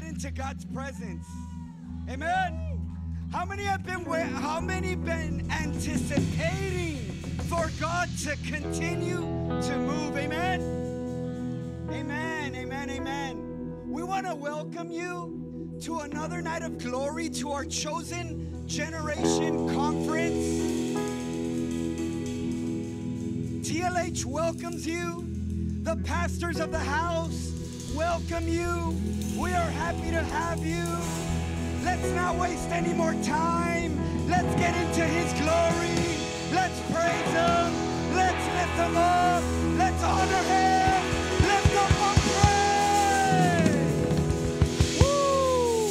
get into God's presence. Amen. How many have been how many been anticipating for God to continue to move? Amen. Amen. Amen. Amen. We want to welcome you to another night of glory to our chosen generation conference. TLH welcomes you. The pastors of the house welcome you. We are happy to have you. Let's not waste any more time. Let's get into his glory. Let's praise him. Let's lift him up. Let's honor him. Lift up our praise. Woo!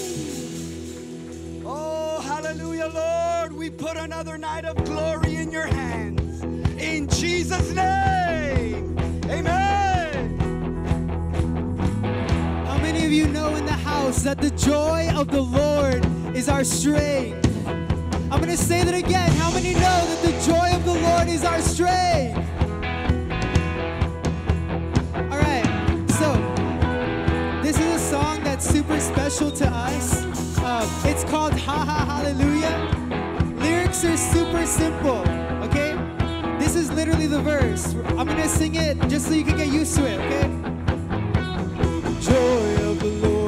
Oh, hallelujah, Lord. We put another night of glory in your hands. In Jesus' name. That the joy of the Lord is our strength? I'm going to say that again. How many know that the joy of the Lord is our strength? All right, so this is a song that's super special to us. Um, it's called Ha Ha Hallelujah. Lyrics are super simple, okay? This is literally the verse. I'm going to sing it just so you can get used to it, okay? joy of the Lord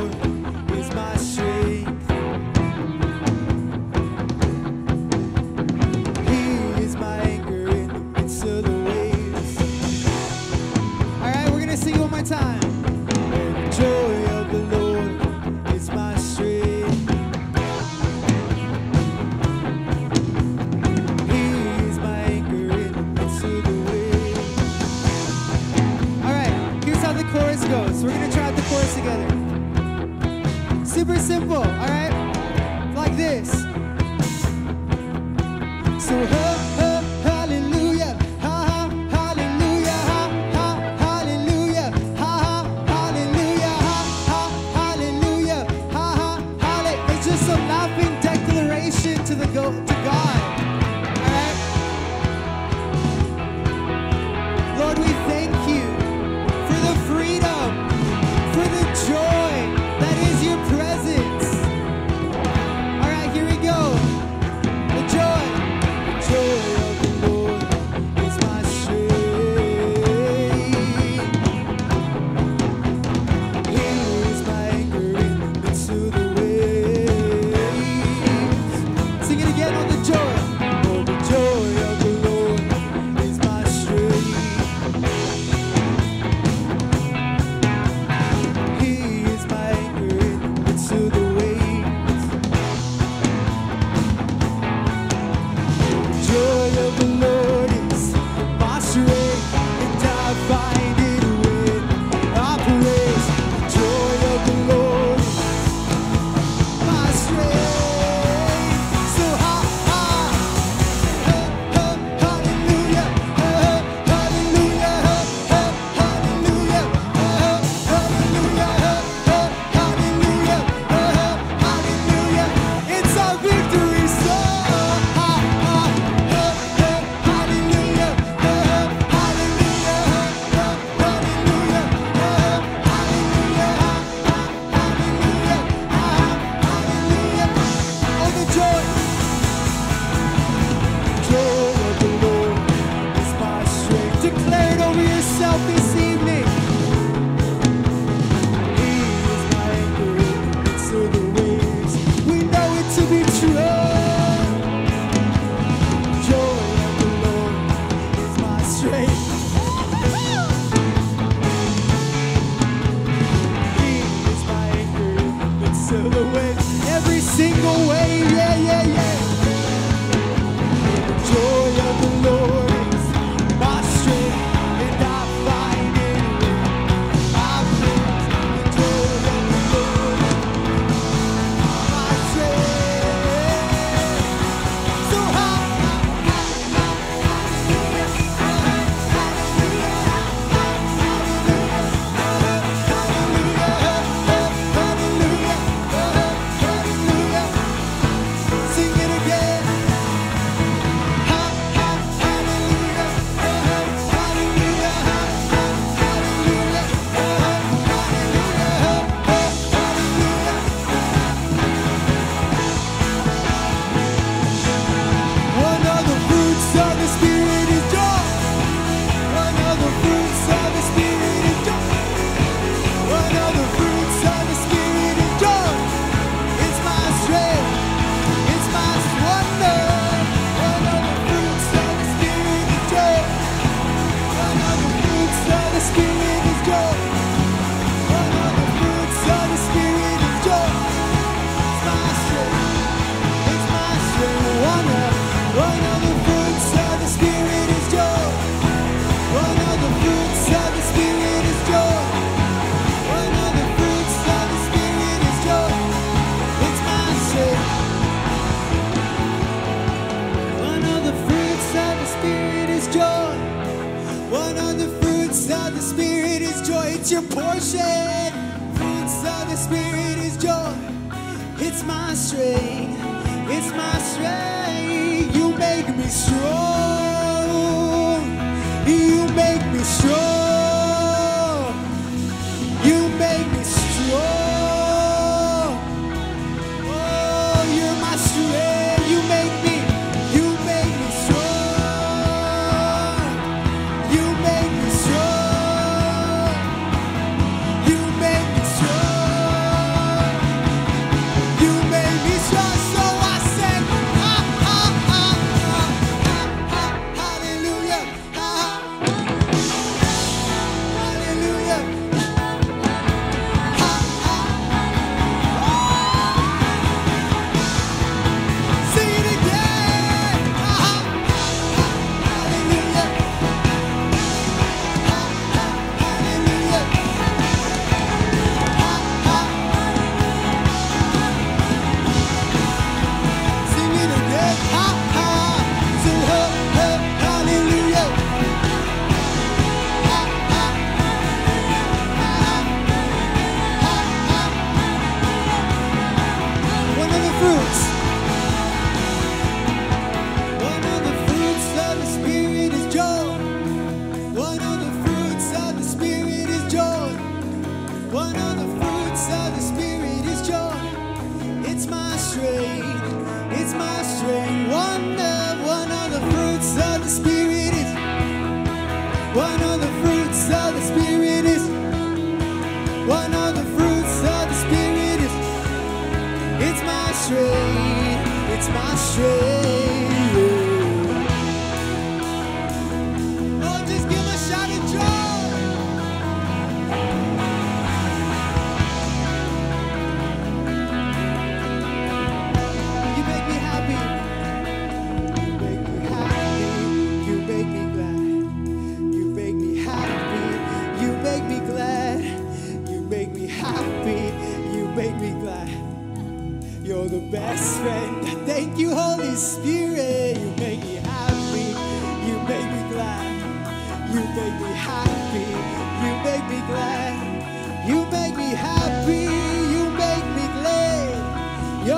Every single wave, yeah, yeah, yeah.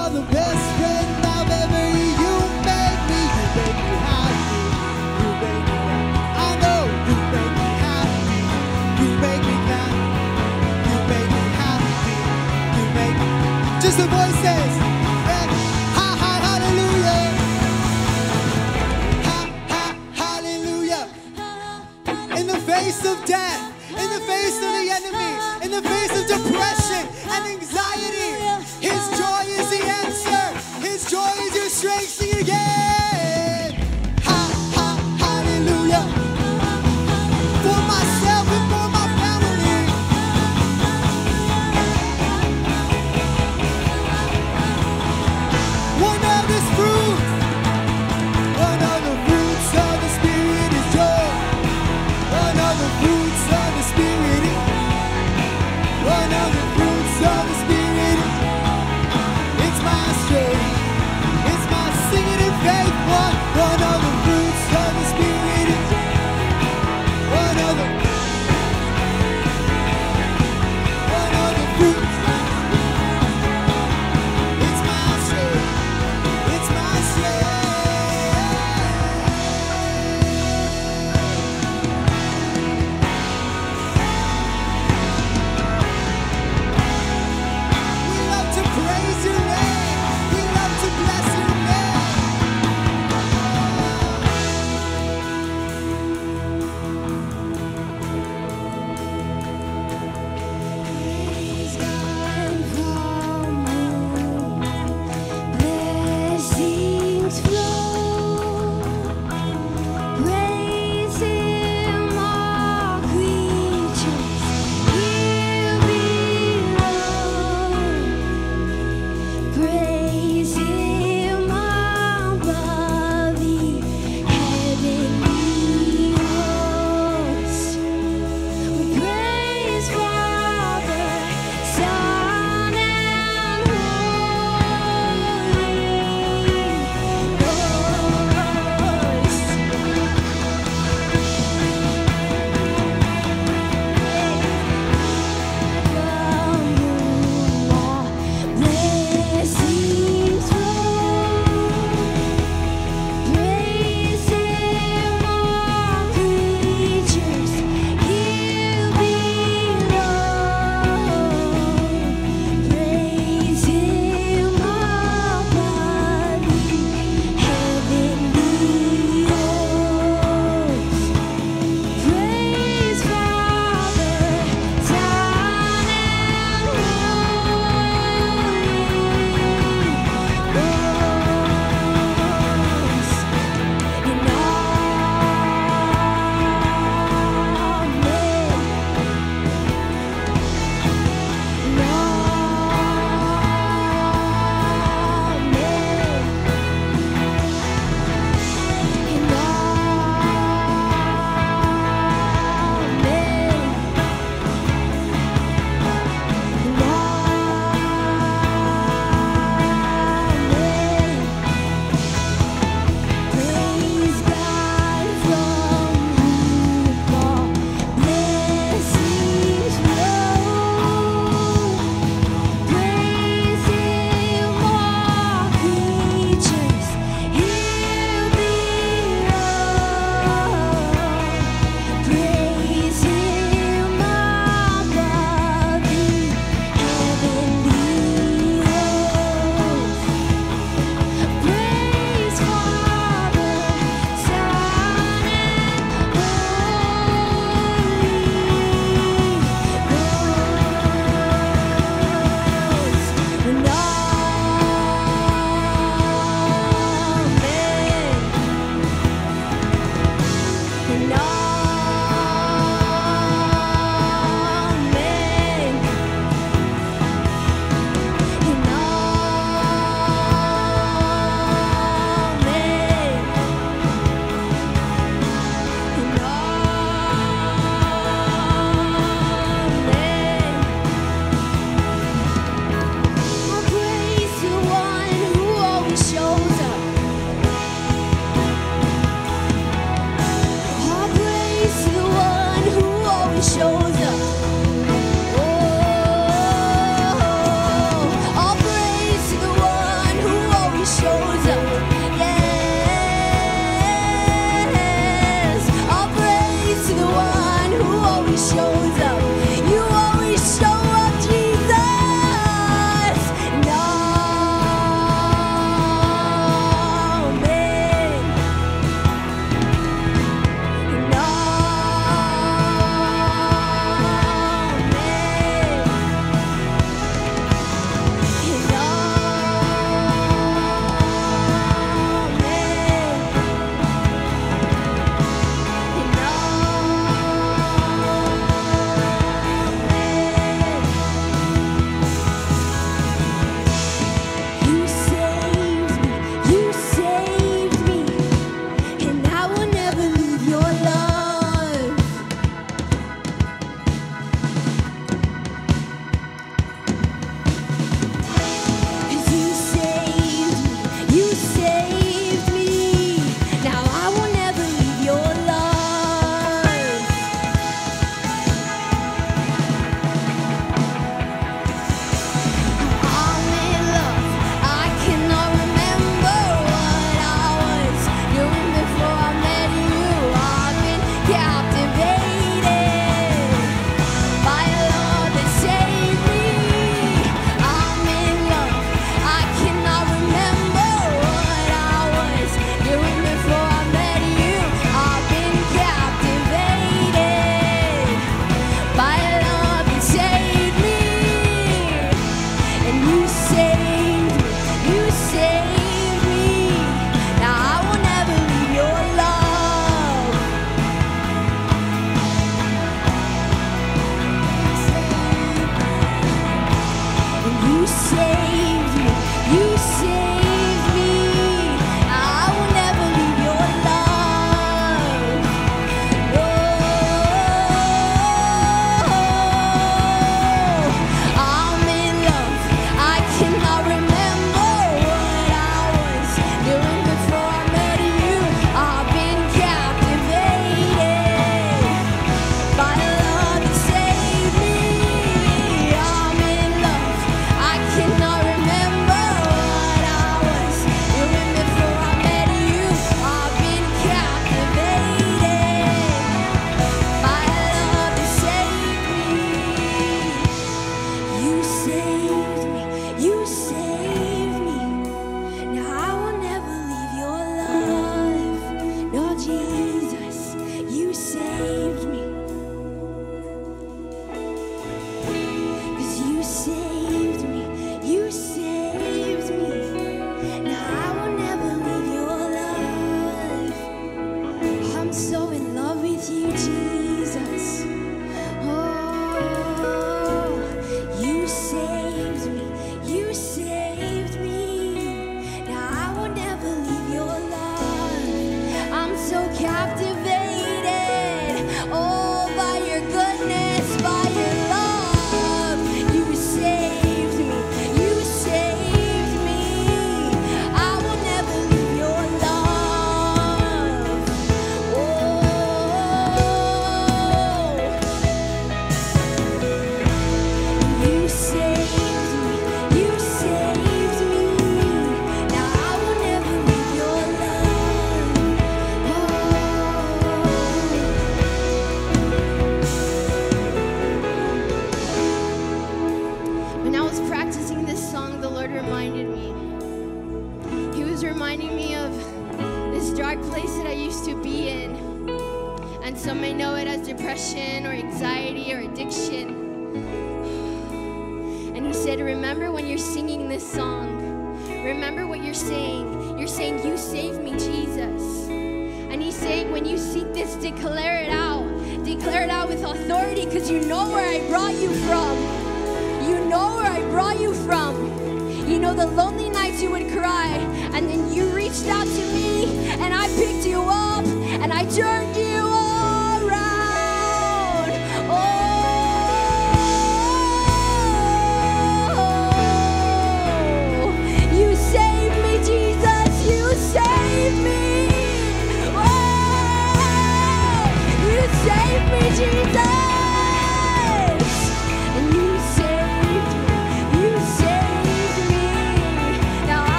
You're the best friend I've ever. You you make me happy. You make me happy. I know you make me happy. You make me. You make me happy. You make me. Just the voices. Hallelujah. Hallelujah. In the face of death, in the face of the enemy, in the face of depression and anxiety.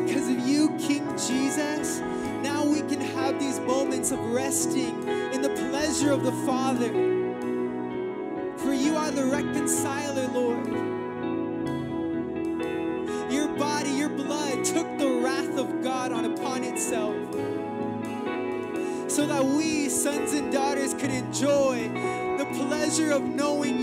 Because of you, King Jesus, now we can have these moments of resting in the pleasure of the Father. For you are the reconciler, Lord. Your body, your blood took the wrath of God on upon itself. So that we, sons and daughters, could enjoy the pleasure of knowing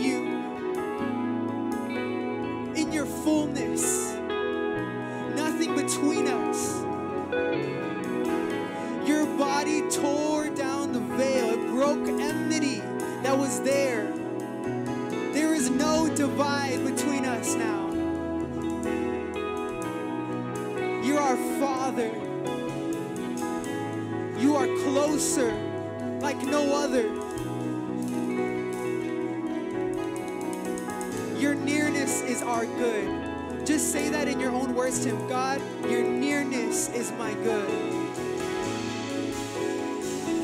closer like no other. Your nearness is our good. Just say that in your own words to Him God, your nearness is my good.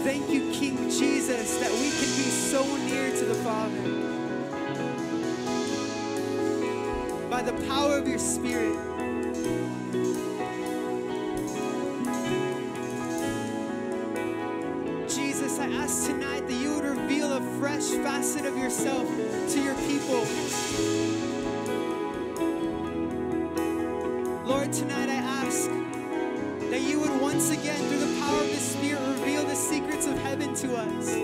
Thank you, King Jesus, that we can be so near to the Father. By the power of your Spirit. Yourself to your people. Lord, tonight I ask that you would once again, through the power of the Spirit, reveal the secrets of heaven to us.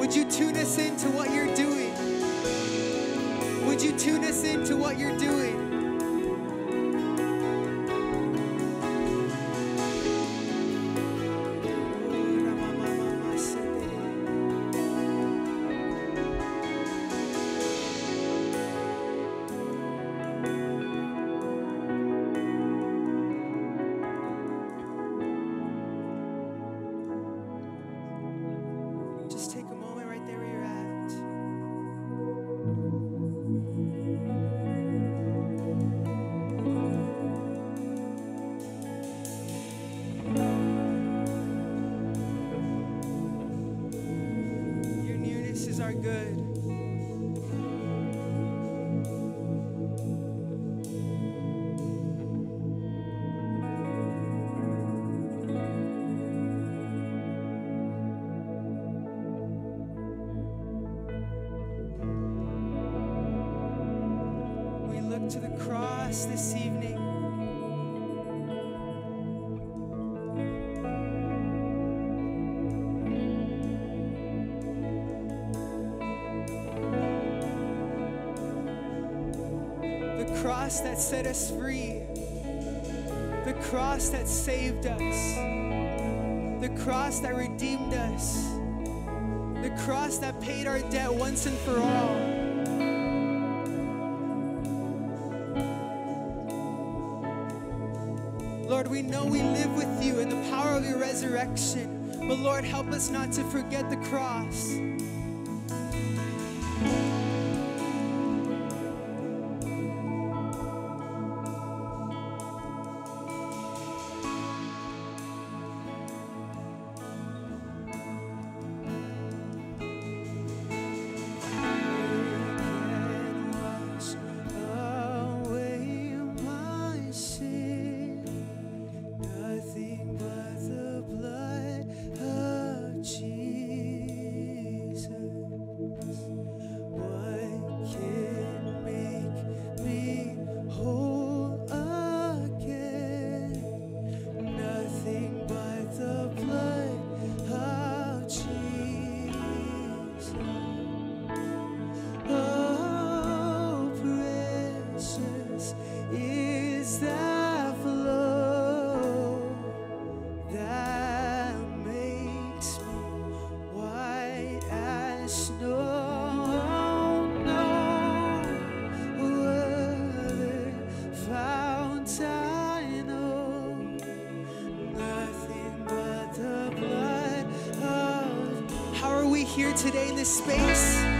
Would you tune us into what you're doing? Would you tune us into what you're doing? Cross that set us free. The cross that saved us. The cross that redeemed us. The cross that paid our debt once and for all. Lord, we know we live with you in the power of your resurrection. But Lord, help us not to forget the cross. Today in this space?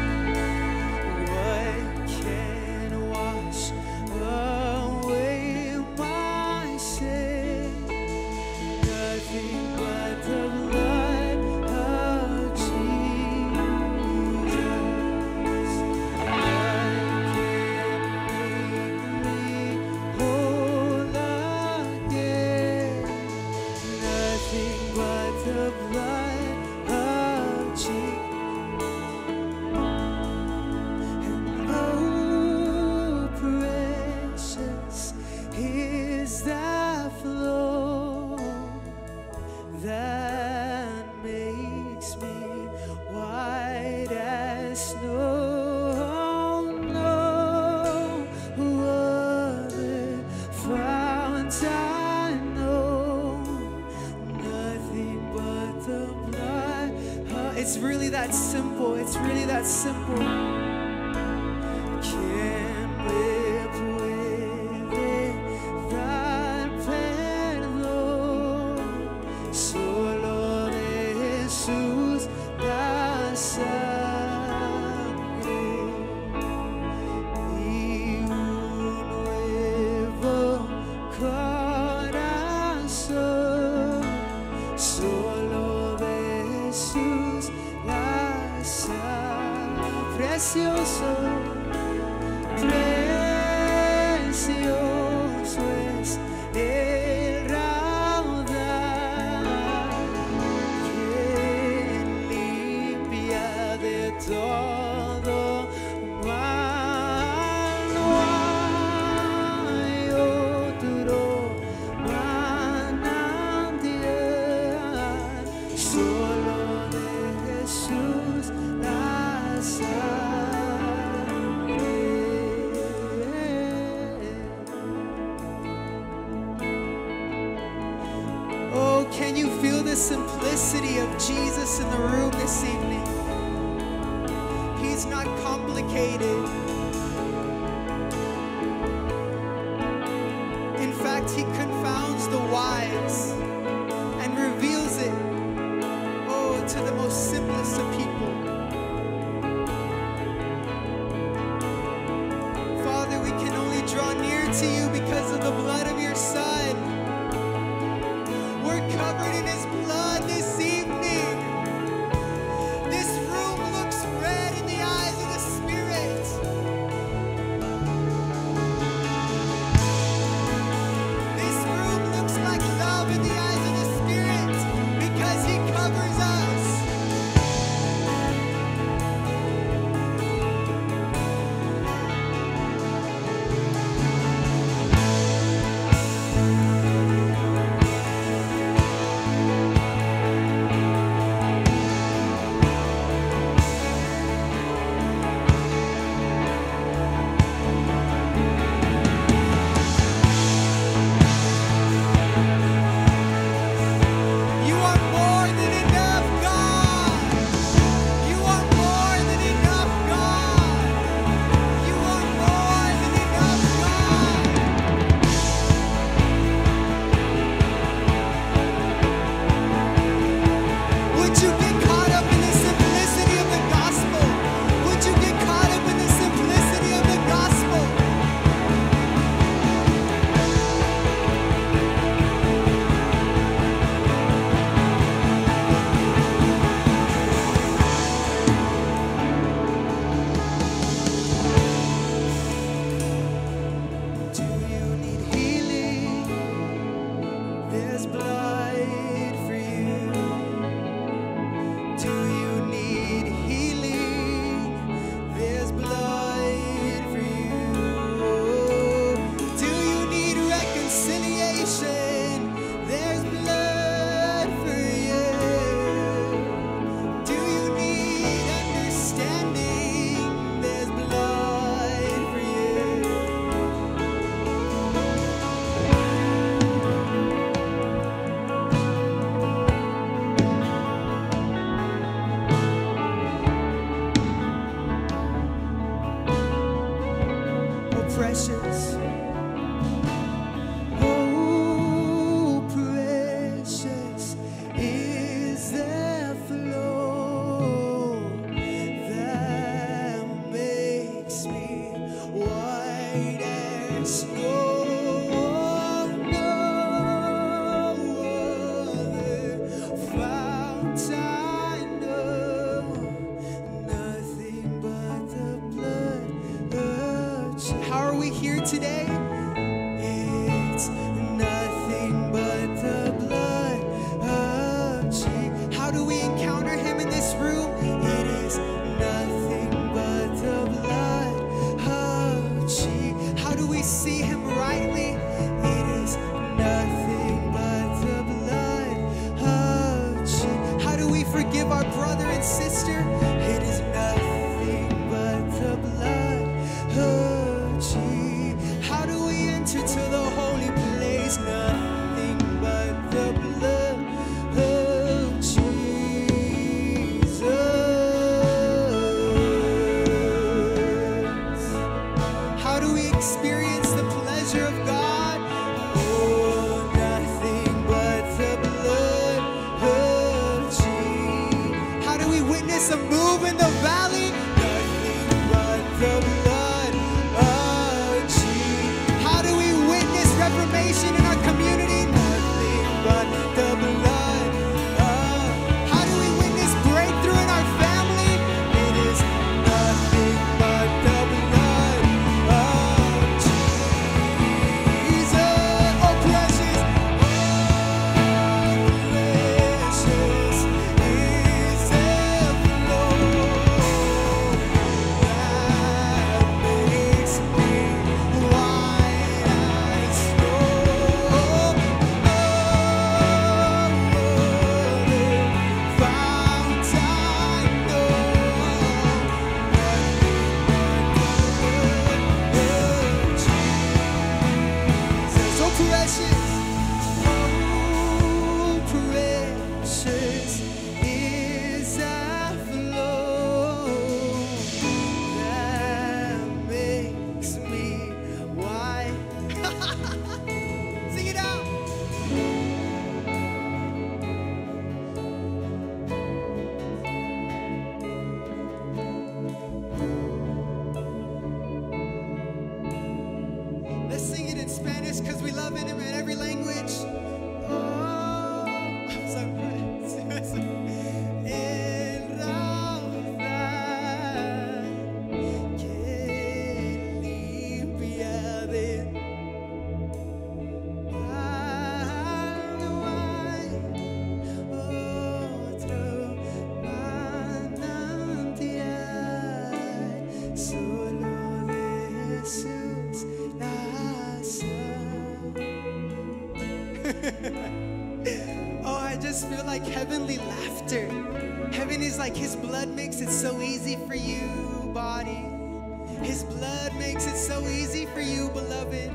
His blood makes it so easy for you, beloved.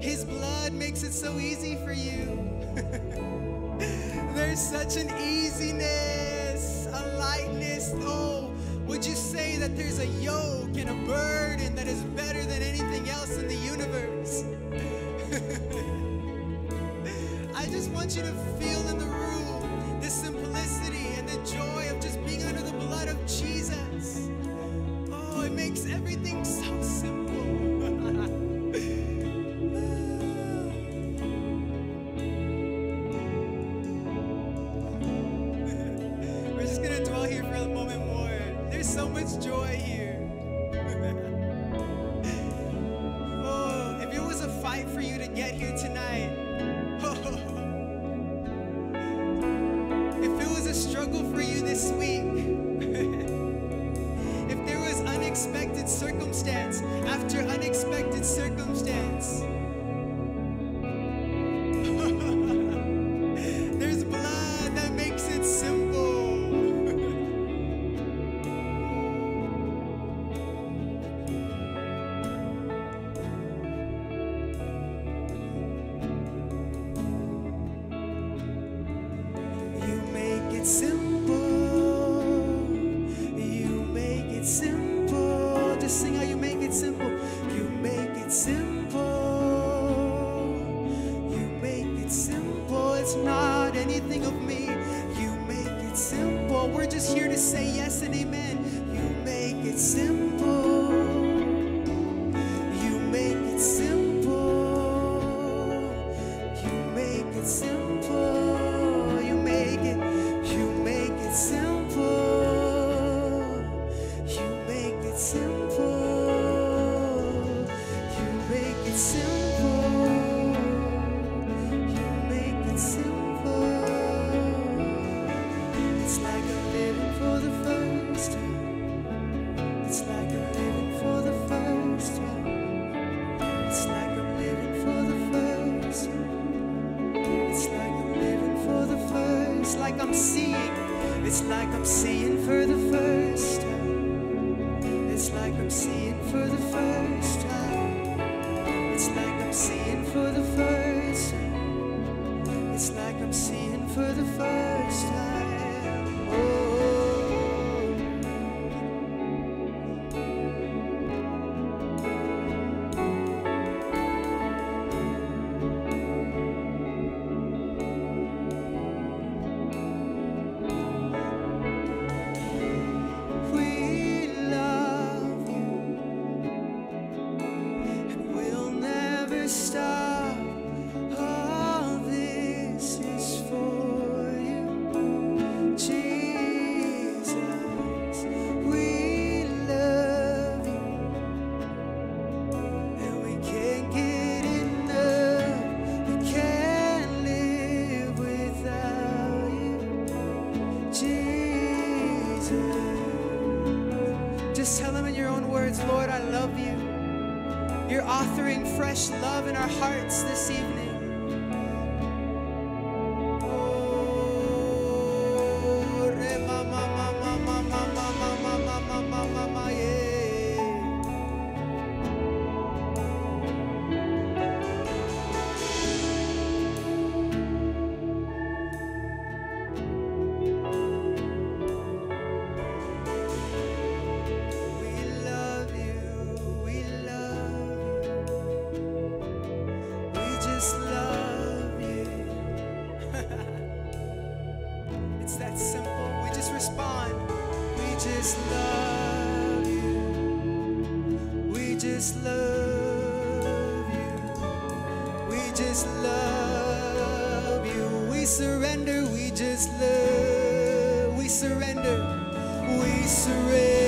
His blood makes it so easy for you. There's such an easiness, a lightness. Oh, would you say that there's a yoke and a burden that is better than anything else in the universe? I just want you to feel in the room just love you. We surrender, we just love. We surrender, we surrender.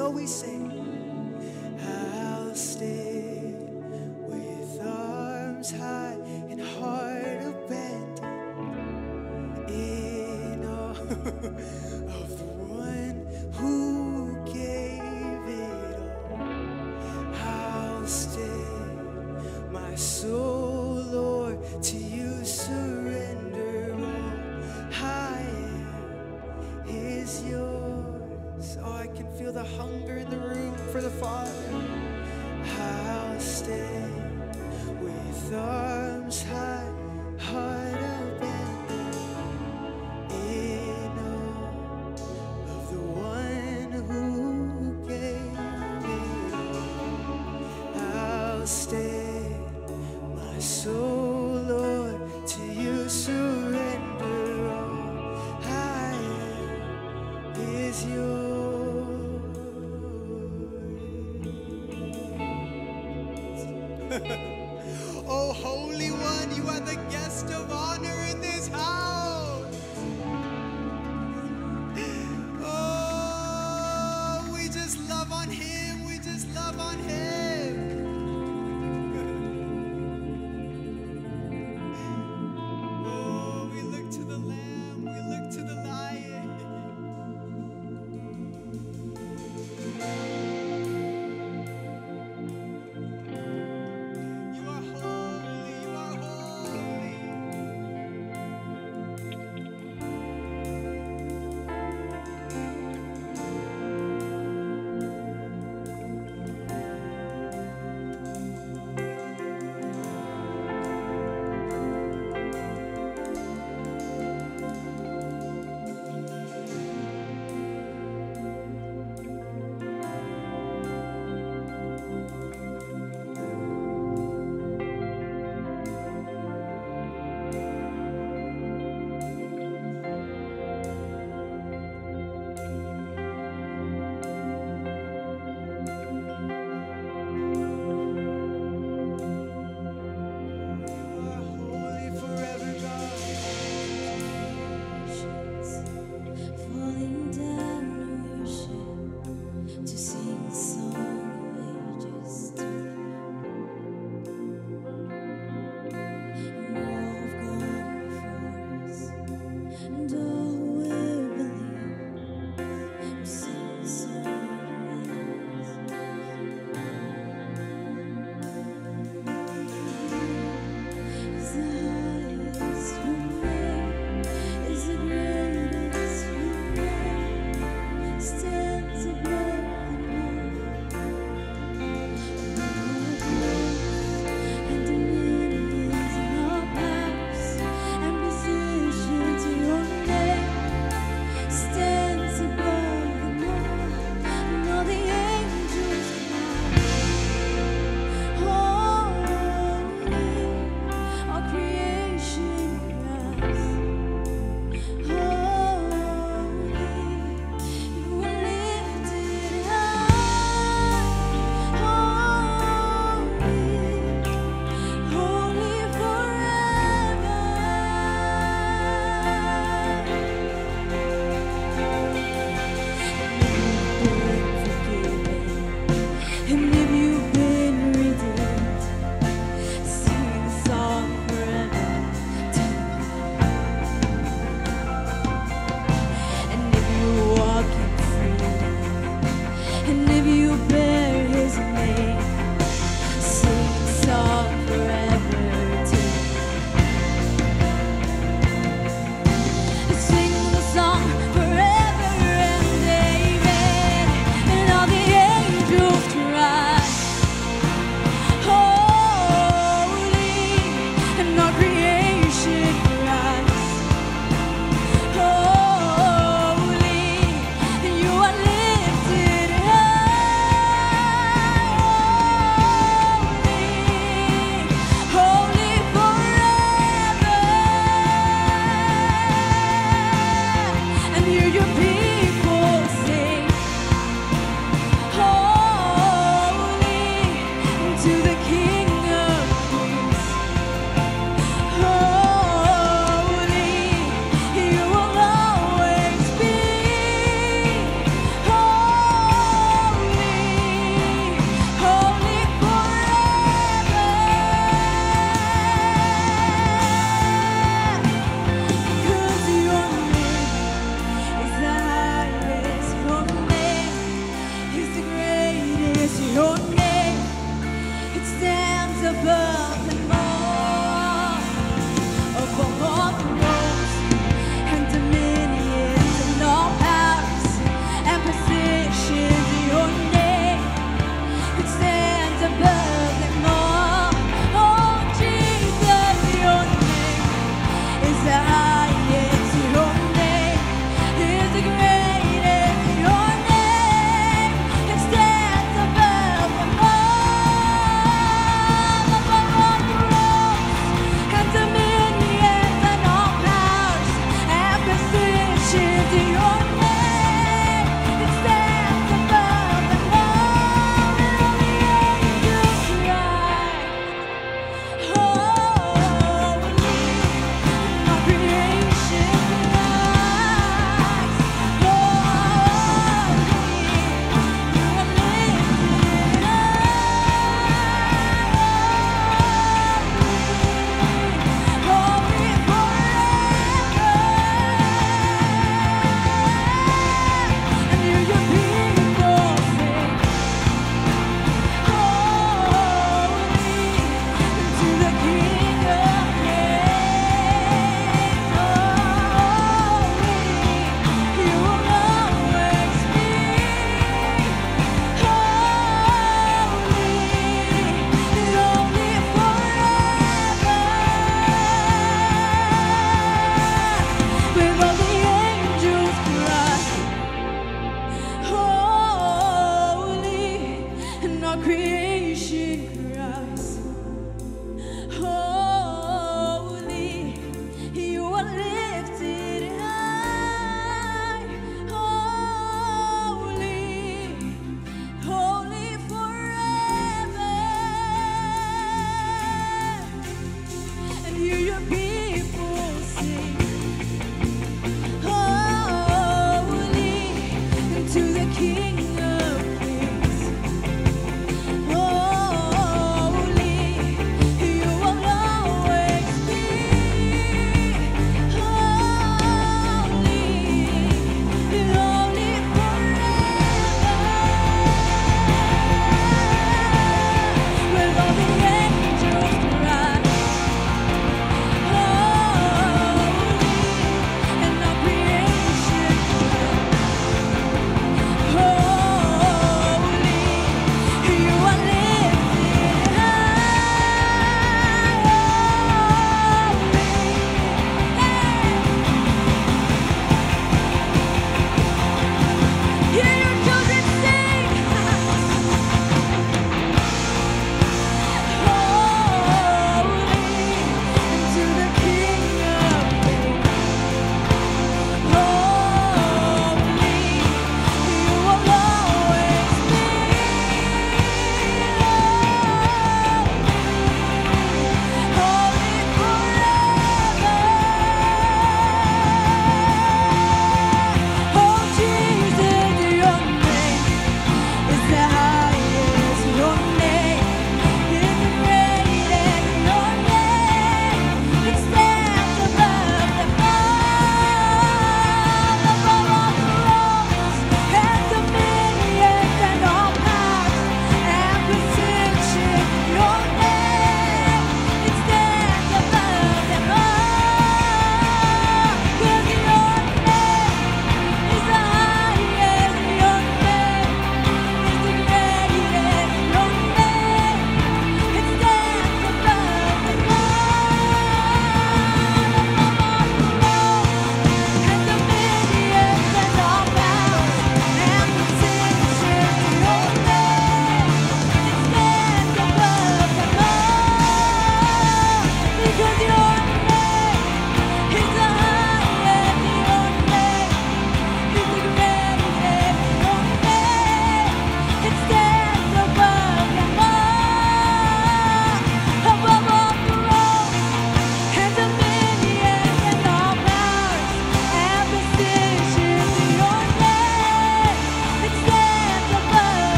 so we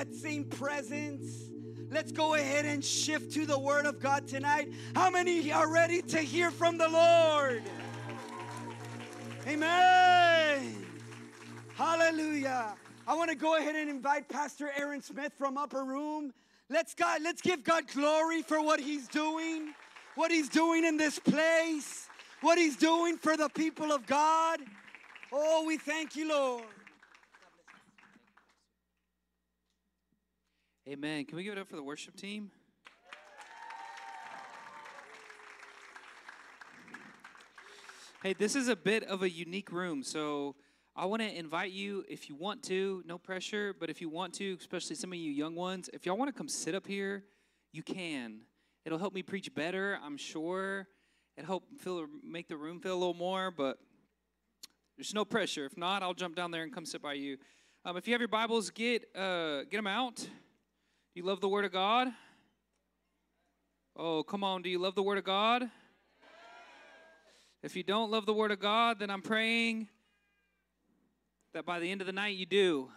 that same presence, let's go ahead and shift to the Word of God tonight. How many are ready to hear from the Lord? Amen. Hallelujah. I want to go ahead and invite Pastor Aaron Smith from Upper Room. Let's God, let's give God glory for what He's doing, what He's doing in this place, what He's doing for the people of God. Oh, we thank you, Lord. Amen. Can we give it up for the worship team? Hey, this is a bit of a unique room, so I want to invite you, if you want to, no pressure, but if you want to, especially some of you young ones, if y'all want to come sit up here, you can. It'll help me preach better, I'm sure. It'll help feel, make the room feel a little more, but there's no pressure. If not, I'll jump down there and come sit by you. Um, if you have your Bibles, get uh, get them out. Do you love the Word of God? Oh, come on. Do you love the Word of God? If you don't love the Word of God, then I'm praying that by the end of the night you do.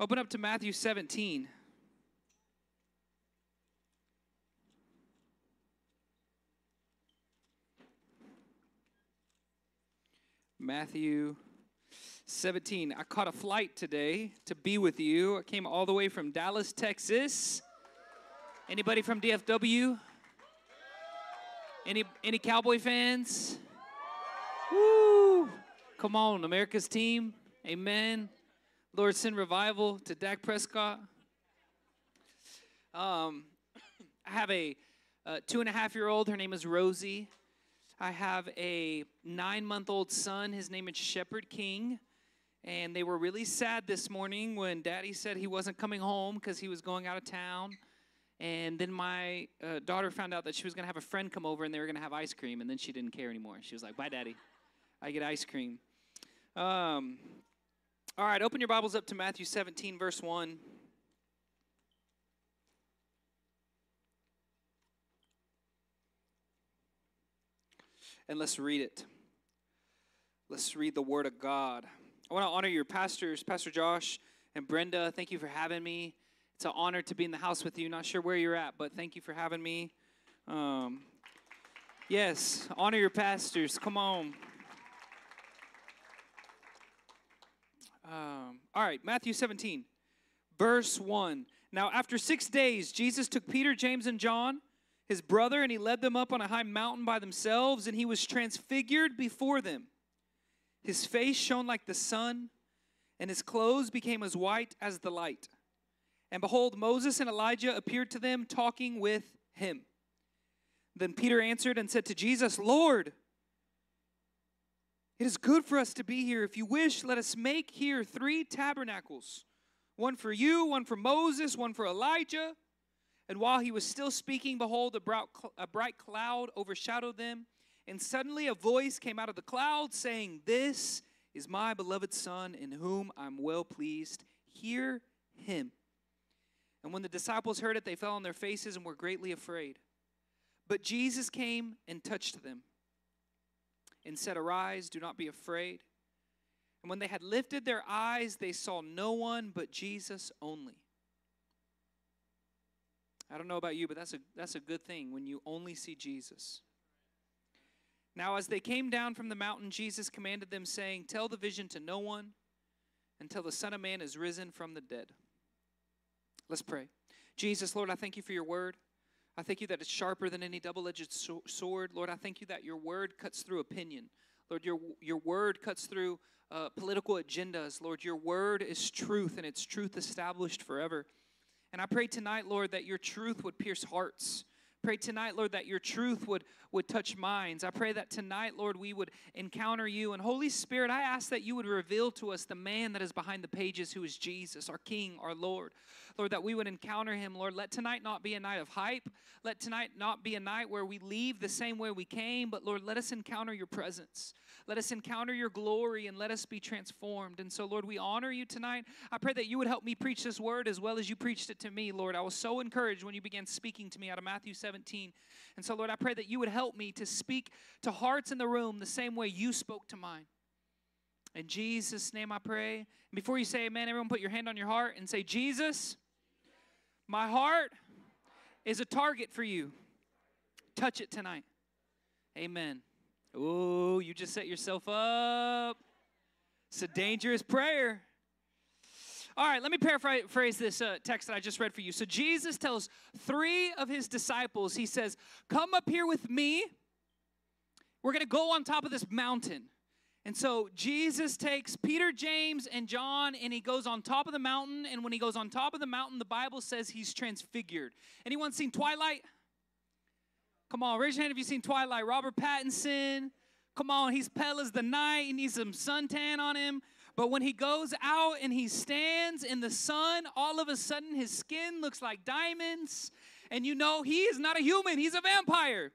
Open up to Matthew 17. Matthew 17. I caught a flight today to be with you. I came all the way from Dallas, Texas. Anybody from DFW? Any any Cowboy fans? Woo! Come on, America's team. Amen. Lord, send revival to Dak Prescott. Um, I have a, a two and a half year old. Her name is Rosie. I have a nine month old son. His name is Shepherd King. And they were really sad this morning when daddy said he wasn't coming home because he was going out of town. And then my uh, daughter found out that she was going to have a friend come over and they were going to have ice cream. And then she didn't care anymore. She was like, bye, daddy. I get ice cream. Um, all right, open your Bibles up to Matthew 17, verse 1. And let's read it. Let's read the Word of God. I want to honor your pastors, Pastor Josh and Brenda. Thank you for having me. It's an honor to be in the house with you. Not sure where you're at, but thank you for having me. Um, yes, honor your pastors. Come on. Um, all right, Matthew 17, verse 1. Now, after six days, Jesus took Peter, James, and John, his brother, and he led them up on a high mountain by themselves, and he was transfigured before them. His face shone like the sun, and his clothes became as white as the light. And behold, Moses and Elijah appeared to them, talking with him. Then Peter answered and said to Jesus, Lord, it is good for us to be here. If you wish, let us make here three tabernacles one for you, one for Moses, one for Elijah. And while he was still speaking, behold, a bright, cloud overshadowed them. And suddenly a voice came out of the cloud saying, This is my beloved Son, in whom I'm well pleased. Hear him. And when the disciples heard it, they fell on their faces and were greatly afraid. But Jesus came and touched them and said, Arise, do not be afraid. And when they had lifted their eyes, they saw no one but Jesus only. I don't know about you, but that's a, that's a good thing when you only see Jesus. Now, as they came down from the mountain, Jesus commanded them, saying, Tell the vision to no one until the Son of Man is risen from the dead. Let's pray. Jesus, Lord, I thank you for your word. I thank you that it's sharper than any double edged sword. Lord, I thank you that your word cuts through opinion. Lord, your, your word cuts through uh, political agendas. Lord, your word is truth and it's truth established forever. And I pray tonight, Lord, that your truth would pierce hearts. Pray tonight, Lord, that your truth would, would touch minds. I pray that tonight, Lord, we would encounter you. And Holy Spirit, I ask that you would reveal to us the man that is behind the pages, who is Jesus, our King, our Lord. Lord, that we would encounter him. Lord, let tonight not be a night of hype. Let tonight not be a night where we leave the same way we came, but Lord, let us encounter your presence. Let us encounter your glory and let us be transformed. And so, Lord, we honor you tonight. I pray that you would help me preach this word as well as you preached it to me, Lord. I was so encouraged when you began speaking to me out of Matthew 17. And so, Lord, I pray that you would help me to speak to hearts in the room the same way you spoke to mine. In Jesus' name I pray. Before you say amen, everyone put your hand on your heart and say, Jesus, my heart is a target for you. Touch it tonight. Amen. Oh, you just set yourself up. It's a dangerous prayer. All right, let me paraphrase this uh, text that I just read for you. So, Jesus tells three of his disciples, He says, Come up here with me. We're going to go on top of this mountain. And so Jesus takes Peter, James, and John, and he goes on top of the mountain. And when he goes on top of the mountain, the Bible says he's transfigured. Anyone seen Twilight? Come on, raise your hand if you've seen Twilight. Robert Pattinson. Come on, he's pale as the night. He needs some suntan on him. But when he goes out and he stands in the sun, all of a sudden his skin looks like diamonds. And you know, he is not a human, he's a vampire.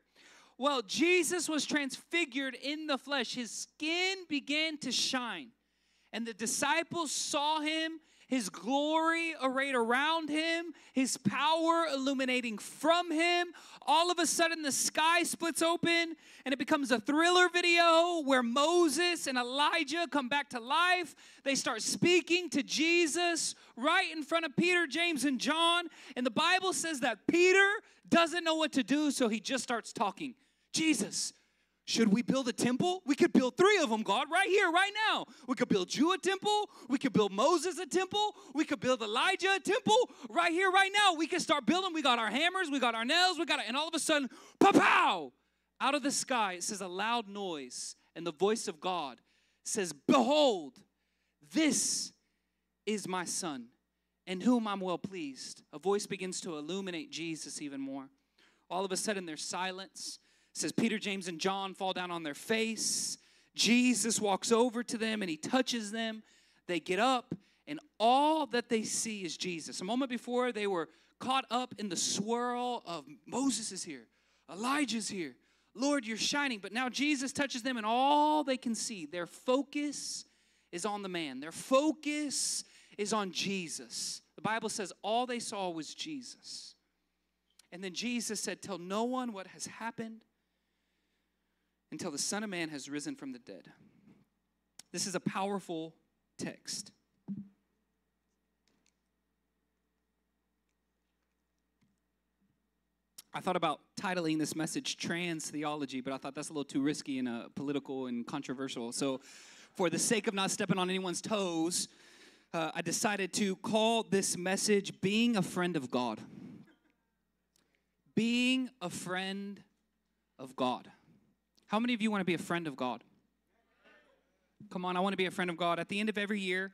Well, Jesus was transfigured in the flesh. His skin began to shine. And the disciples saw him, his glory arrayed around him, his power illuminating from him. All of a sudden, the sky splits open and it becomes a thriller video where Moses and Elijah come back to life. They start speaking to Jesus right in front of Peter, James, and John. And the Bible says that Peter doesn't know what to do, so he just starts talking. Jesus, should we build a temple? We could build three of them, God, right here, right now. We could build you a temple. We could build Moses a temple. We could build Elijah a temple right here, right now. We could start building. We got our hammers, we got our nails, we got it. And all of a sudden, pow, pow, out of the sky, it says a loud noise. And the voice of God says, Behold, this is my son, in whom I'm well pleased. A voice begins to illuminate Jesus even more. All of a sudden, there's silence says Peter, James, and John fall down on their face. Jesus walks over to them and he touches them. They get up, and all that they see is Jesus. A moment before, they were caught up in the swirl of Moses is here, Elijah's here, Lord, you're shining. But now Jesus touches them, and all they can see, their focus is on the man, their focus is on Jesus. The Bible says all they saw was Jesus. And then Jesus said, Tell no one what has happened until the Son of Man has risen from the dead. This is a powerful text. I thought about titling this message Trans Theology, but I thought that's a little too risky and uh, political and controversial. So, for the sake of not stepping on anyone's toes, uh, I decided to call this message Being a Friend of God. Being a Friend of God. How many of you want to be a friend of God? Come on, I want to be a friend of God. At the end of every year,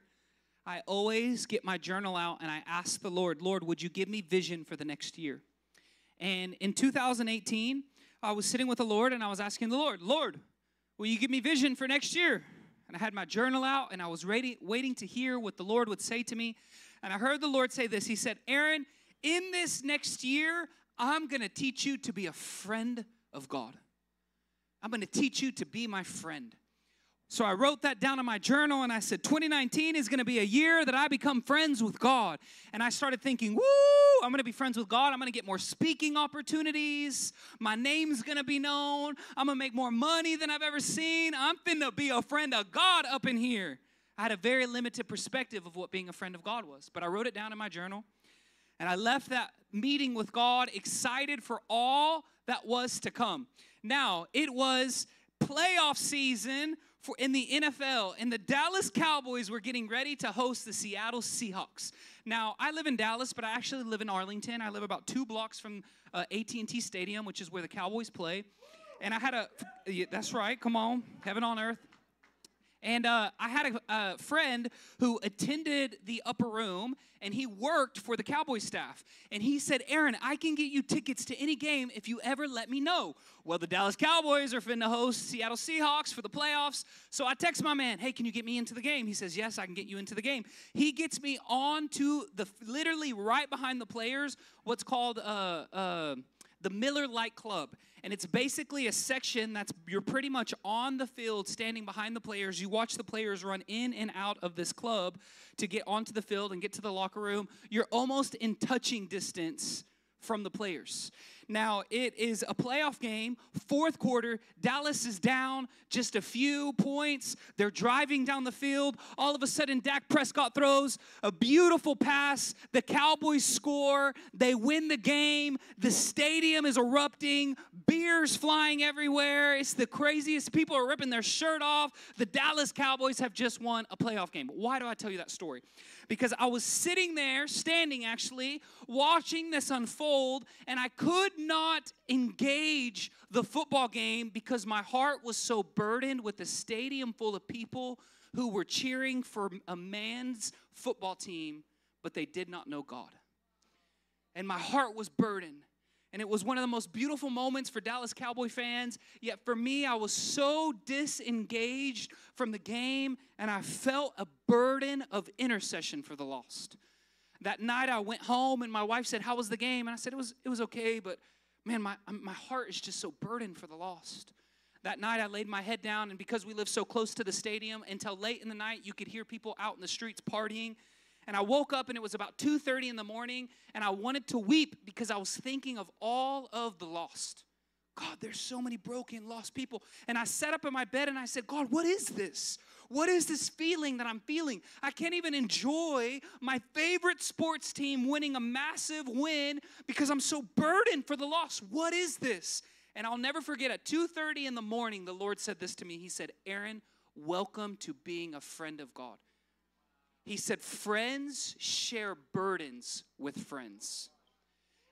I always get my journal out and I ask the Lord, Lord, would you give me vision for the next year? And in 2018, I was sitting with the Lord and I was asking the Lord, Lord, will you give me vision for next year? And I had my journal out and I was ready, waiting to hear what the Lord would say to me. And I heard the Lord say this He said, Aaron, in this next year, I'm going to teach you to be a friend of God. I'm going to teach you to be my friend. So I wrote that down in my journal and I said, 2019 is going to be a year that I become friends with God. And I started thinking, woo, I'm going to be friends with God. I'm going to get more speaking opportunities. My name's going to be known. I'm going to make more money than I've ever seen. I'm finna be a friend of God up in here. I had a very limited perspective of what being a friend of God was, but I wrote it down in my journal. And I left that meeting with God excited for all that was to come. Now, it was playoff season for in the NFL, and the Dallas Cowboys were getting ready to host the Seattle Seahawks. Now, I live in Dallas, but I actually live in Arlington. I live about two blocks from uh, AT&T Stadium, which is where the Cowboys play. And I had a, yeah, that's right, come on, heaven on earth. And uh, I had a, a, friend who attended the upper room and he worked for the Cowboy staff. And he said, Aaron, I can get you tickets to any game if you ever let me know. Well, the Dallas Cowboys are finna host Seattle Seahawks for the playoffs. So I text my man, hey, can you get me into the game? He says, yes, I can get you into the game. He gets me on to the, literally right behind the players, what's called, uh, uh, the Miller Lite Club. And it's basically a section that's you're pretty much on the field standing behind the players. You watch the players run in and out of this club to get onto the field and get to the locker room. You're almost in touching distance from the players. Now, it is a playoff game, fourth quarter. Dallas is down just a few points. They're driving down the field. All of a sudden, Dak Prescott throws a beautiful pass. The Cowboys score. They win the game. The stadium is erupting. Beers flying everywhere. It's the craziest. People are ripping their shirt off. The Dallas Cowboys have just won a playoff game. Why do I tell you that story? Because I was sitting there, standing actually, watching this unfold, and I could not engage the football game because my heart was so burdened with a stadium full of people who were cheering for a man's football team, but they did not know God. And my heart was burdened. And it was one of the most beautiful moments for Dallas Cowboy fans. Yet for me, I was so disengaged from the game, and I felt a burden of intercession for the lost. That night, I went home, and my wife said, "How was the game?" And I said, "It was, it was okay, but man, my my heart is just so burdened for the lost." That night, I laid my head down, and because we live so close to the stadium, until late in the night, you could hear people out in the streets partying and I woke up and it was about 2:30 in the morning and I wanted to weep because I was thinking of all of the lost. God, there's so many broken, lost people. And I sat up in my bed and I said, God, what is this? What is this feeling that I'm feeling? I can't even enjoy my favorite sports team winning a massive win because I'm so burdened for the loss. What is this? And I'll never forget at 2:30 in the morning the Lord said this to me. He said, "Aaron, welcome to being a friend of God." He said, Friends share burdens with friends.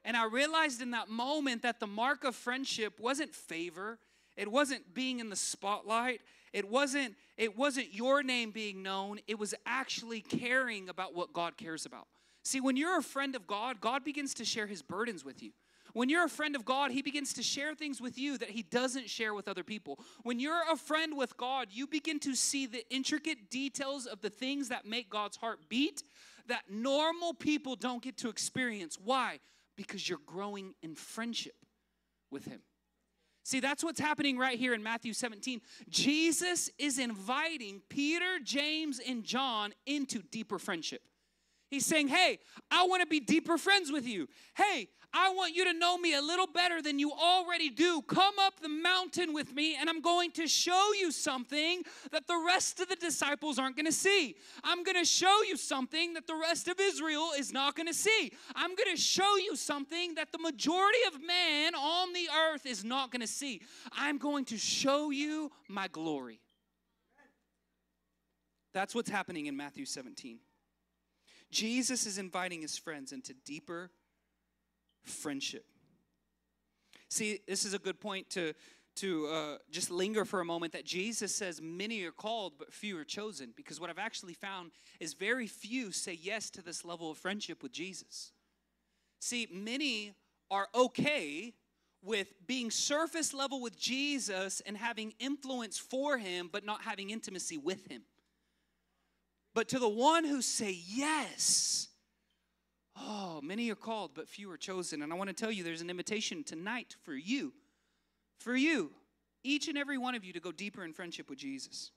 And I realized in that moment that the mark of friendship wasn't favor, it wasn't being in the spotlight, it wasn't it wasn't your name being known, it was actually caring about what God cares about. See, when you're a friend of God, God begins to share his burdens with you. When you're a friend of God, He begins to share things with you that He doesn't share with other people. When you're a friend with God, you begin to see the intricate details of the things that make God's heart beat that normal people don't get to experience. Why? Because you're growing in friendship with Him. See, that's what's happening right here in Matthew 17. Jesus is inviting Peter, James, and John into deeper friendship. He's saying, Hey, I want to be deeper friends with you. Hey, I want you to know me a little better than you already do. Come up the mountain with me, and I'm going to show you something that the rest of the disciples aren't going to see. I'm going to show you something that the rest of Israel is not going to see. I'm going to show you something that the majority of man on the earth is not going to see. I'm going to show you my glory. That's what's happening in Matthew 17. Jesus is inviting his friends into deeper friendship. See, this is a good point to, to uh, just linger for a moment that Jesus says, Many are called, but few are chosen. Because what I've actually found is very few say yes to this level of friendship with Jesus. See, many are okay with being surface level with Jesus and having influence for him, but not having intimacy with him. But to the one who say yes, Oh, many are called, but few are chosen. And I want to tell you there's an invitation tonight for you, for you, each and every one of you to go deeper in friendship with Jesus.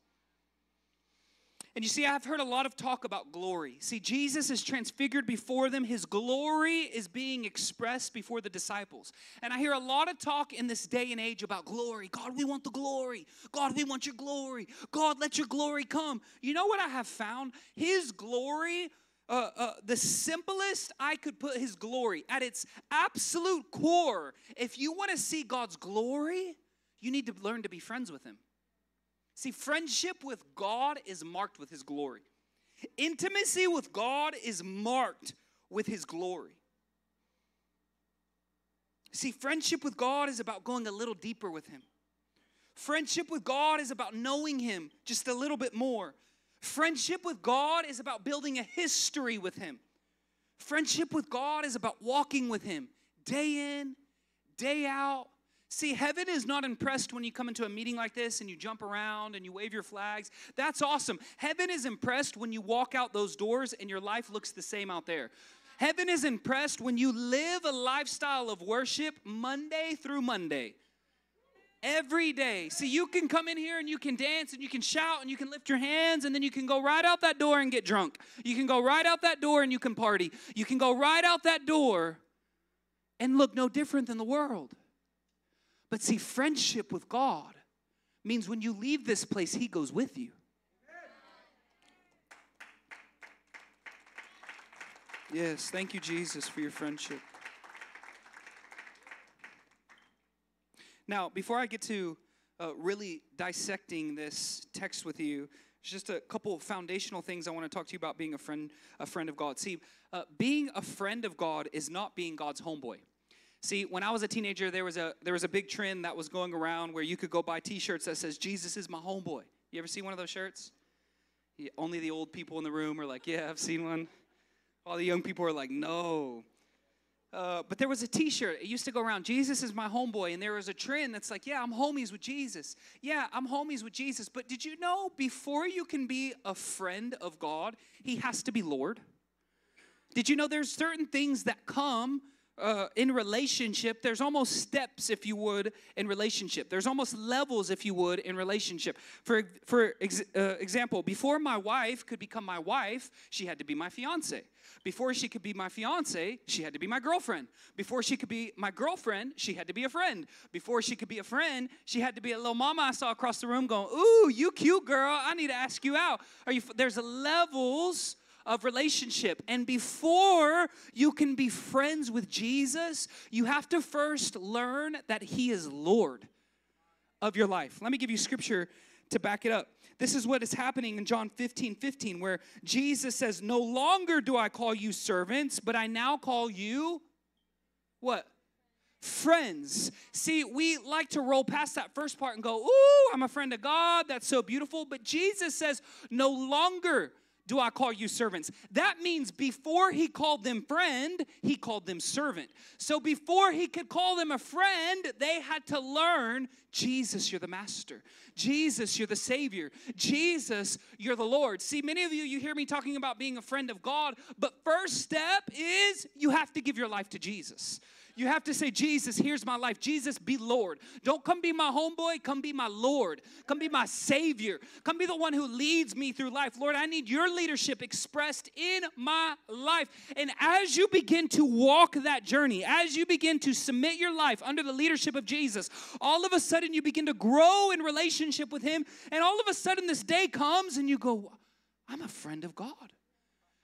And you see, I've heard a lot of talk about glory. See, Jesus is transfigured before them. His glory is being expressed before the disciples. And I hear a lot of talk in this day and age about glory. God, we want the glory. God, we want your glory. God, let your glory come. You know what I have found? His glory uh, uh, the simplest I could put his glory at its absolute core. If you want to see God's glory, you need to learn to be friends with him. See, friendship with God is marked with his glory. Intimacy with God is marked with his glory. See, friendship with God is about going a little deeper with him. Friendship with God is about knowing him just a little bit more. Friendship with God is about building a history with Him. Friendship with God is about walking with Him day in, day out. See, heaven is not impressed when you come into a meeting like this and you jump around and you wave your flags. That's awesome. Heaven is impressed when you walk out those doors and your life looks the same out there. Heaven is impressed when you live a lifestyle of worship Monday through Monday every day. See, you can come in here and you can dance and you can shout and you can lift your hands and then you can go right out that door and get drunk. You can go right out that door and you can party. You can go right out that door and look no different than the world. But see, friendship with God means when you leave this place, He goes with you. Yes, thank you, Jesus, for your friendship. Now, before I get to uh, really dissecting this text with you, just a couple foundational things I want to talk to you about being a friend, a friend of God. See, uh, being a friend of God is not being God's homeboy. See, when I was a teenager, there was a there was a big trend that was going around where you could go buy T-shirts that says "Jesus is my homeboy." You ever see one of those shirts? Yeah, only the old people in the room are like, "Yeah, I've seen one." All the young people are like, "No." Uh, but there was a T-shirt. It used to go around. Jesus is my homeboy, and there was a trend that's like, "Yeah, I'm homies with Jesus." Yeah, I'm homies with Jesus. But did you know before you can be a friend of God, He has to be Lord? Did you know there's certain things that come uh, in relationship, there's almost steps, if you would, in relationship. There's almost levels, if you would, in relationship. For, for ex- uh, example, before my wife could become my wife, she had to be my fiance. Before she could be my fiance, she had to be my girlfriend. Before she could be my girlfriend, she had to be a friend. Before she could be a friend, she had to be a little mama I saw across the room going, "Ooh, you cute girl! I need to ask you out." Are you? There's levels of relationship. And before you can be friends with Jesus, you have to first learn that He is Lord of your life. Let me give you scripture to back it up. This is what is happening in John 15 15, where Jesus says, No longer do I call you servants, but I now call you what? Friends. See, we like to roll past that first part and go, Ooh, I'm a friend of God. That's so beautiful. But Jesus says, No longer do I call you servants? That means before he called them friend, he called them servant. So before he could call them a friend, they had to learn Jesus, you're the master. Jesus, you're the Savior. Jesus, you're the Lord. See, many of you, you hear me talking about being a friend of God, but first step is you have to give your life to Jesus. You have to say, Jesus, here's my life. Jesus, be Lord. Don't come be my homeboy, come be my Lord. Come be my Savior. Come be the one who leads me through life. Lord, I need your leadership expressed in my life. And as you begin to walk that journey, as you begin to submit your life under the leadership of Jesus, all of a sudden you begin to grow in relationship with Him. And all of a sudden this day comes and you go, I'm a friend of God.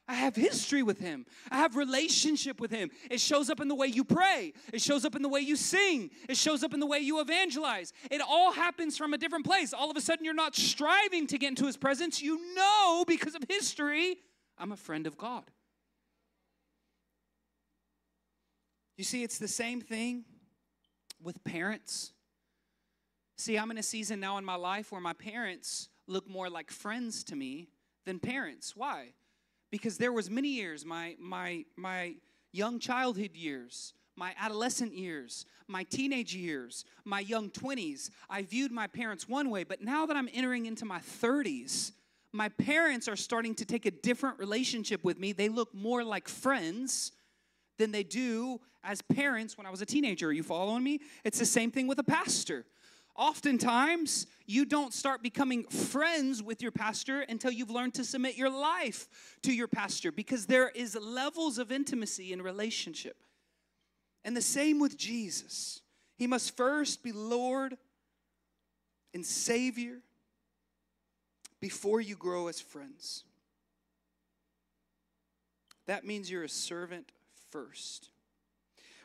I have history with him. I have relationship with him. It shows up in the way you pray. It shows up in the way you sing. It shows up in the way you evangelize. It all happens from a different place. All of a sudden you're not striving to get into his presence. You know because of history, I'm a friend of God. You see, it's the same thing with parents. See, I'm in a season now in my life where my parents look more like friends to me than parents. Why? Because there was many years my my my young childhood years my adolescent years my teenage years my young 20s i viewed my parents one way but now that i'm entering into my 30s my parents are starting to take a different relationship with me. They look more like friends than they do as parents when i was a teenager. Are you following me? It's the same thing with a pastor Oftentimes, you don't start becoming friends with your pastor until you've learned to submit your life to your pastor because there is levels of intimacy in relationship. And the same with Jesus. He must first be Lord and Savior before you grow as friends. That means you're a servant first.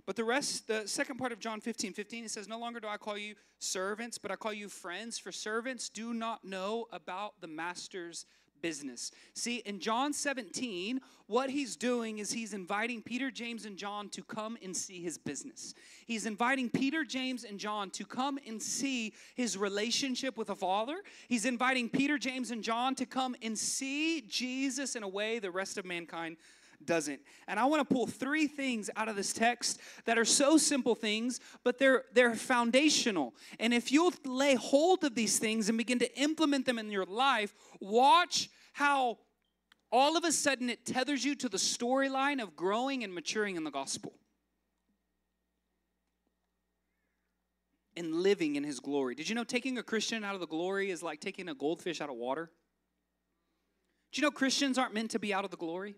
But the rest, the second part of John 15 15, it says, No longer do I call you servants, but I call you friends, for servants do not know about the master's business. See, in John 17, what he's doing is he's inviting Peter, James, and John to come and see his business. He's inviting Peter, James, and John to come and see his relationship with the Father. He's inviting Peter, James, and John to come and see Jesus in a way the rest of mankind doesn't. And I want to pull three things out of this text that are so simple things, but they're they're foundational. And if you'll lay hold of these things and begin to implement them in your life, watch how all of a sudden it tethers you to the storyline of growing and maturing in the gospel. And living in his glory. Did you know taking a Christian out of the glory is like taking a goldfish out of water? Do you know Christians aren't meant to be out of the glory?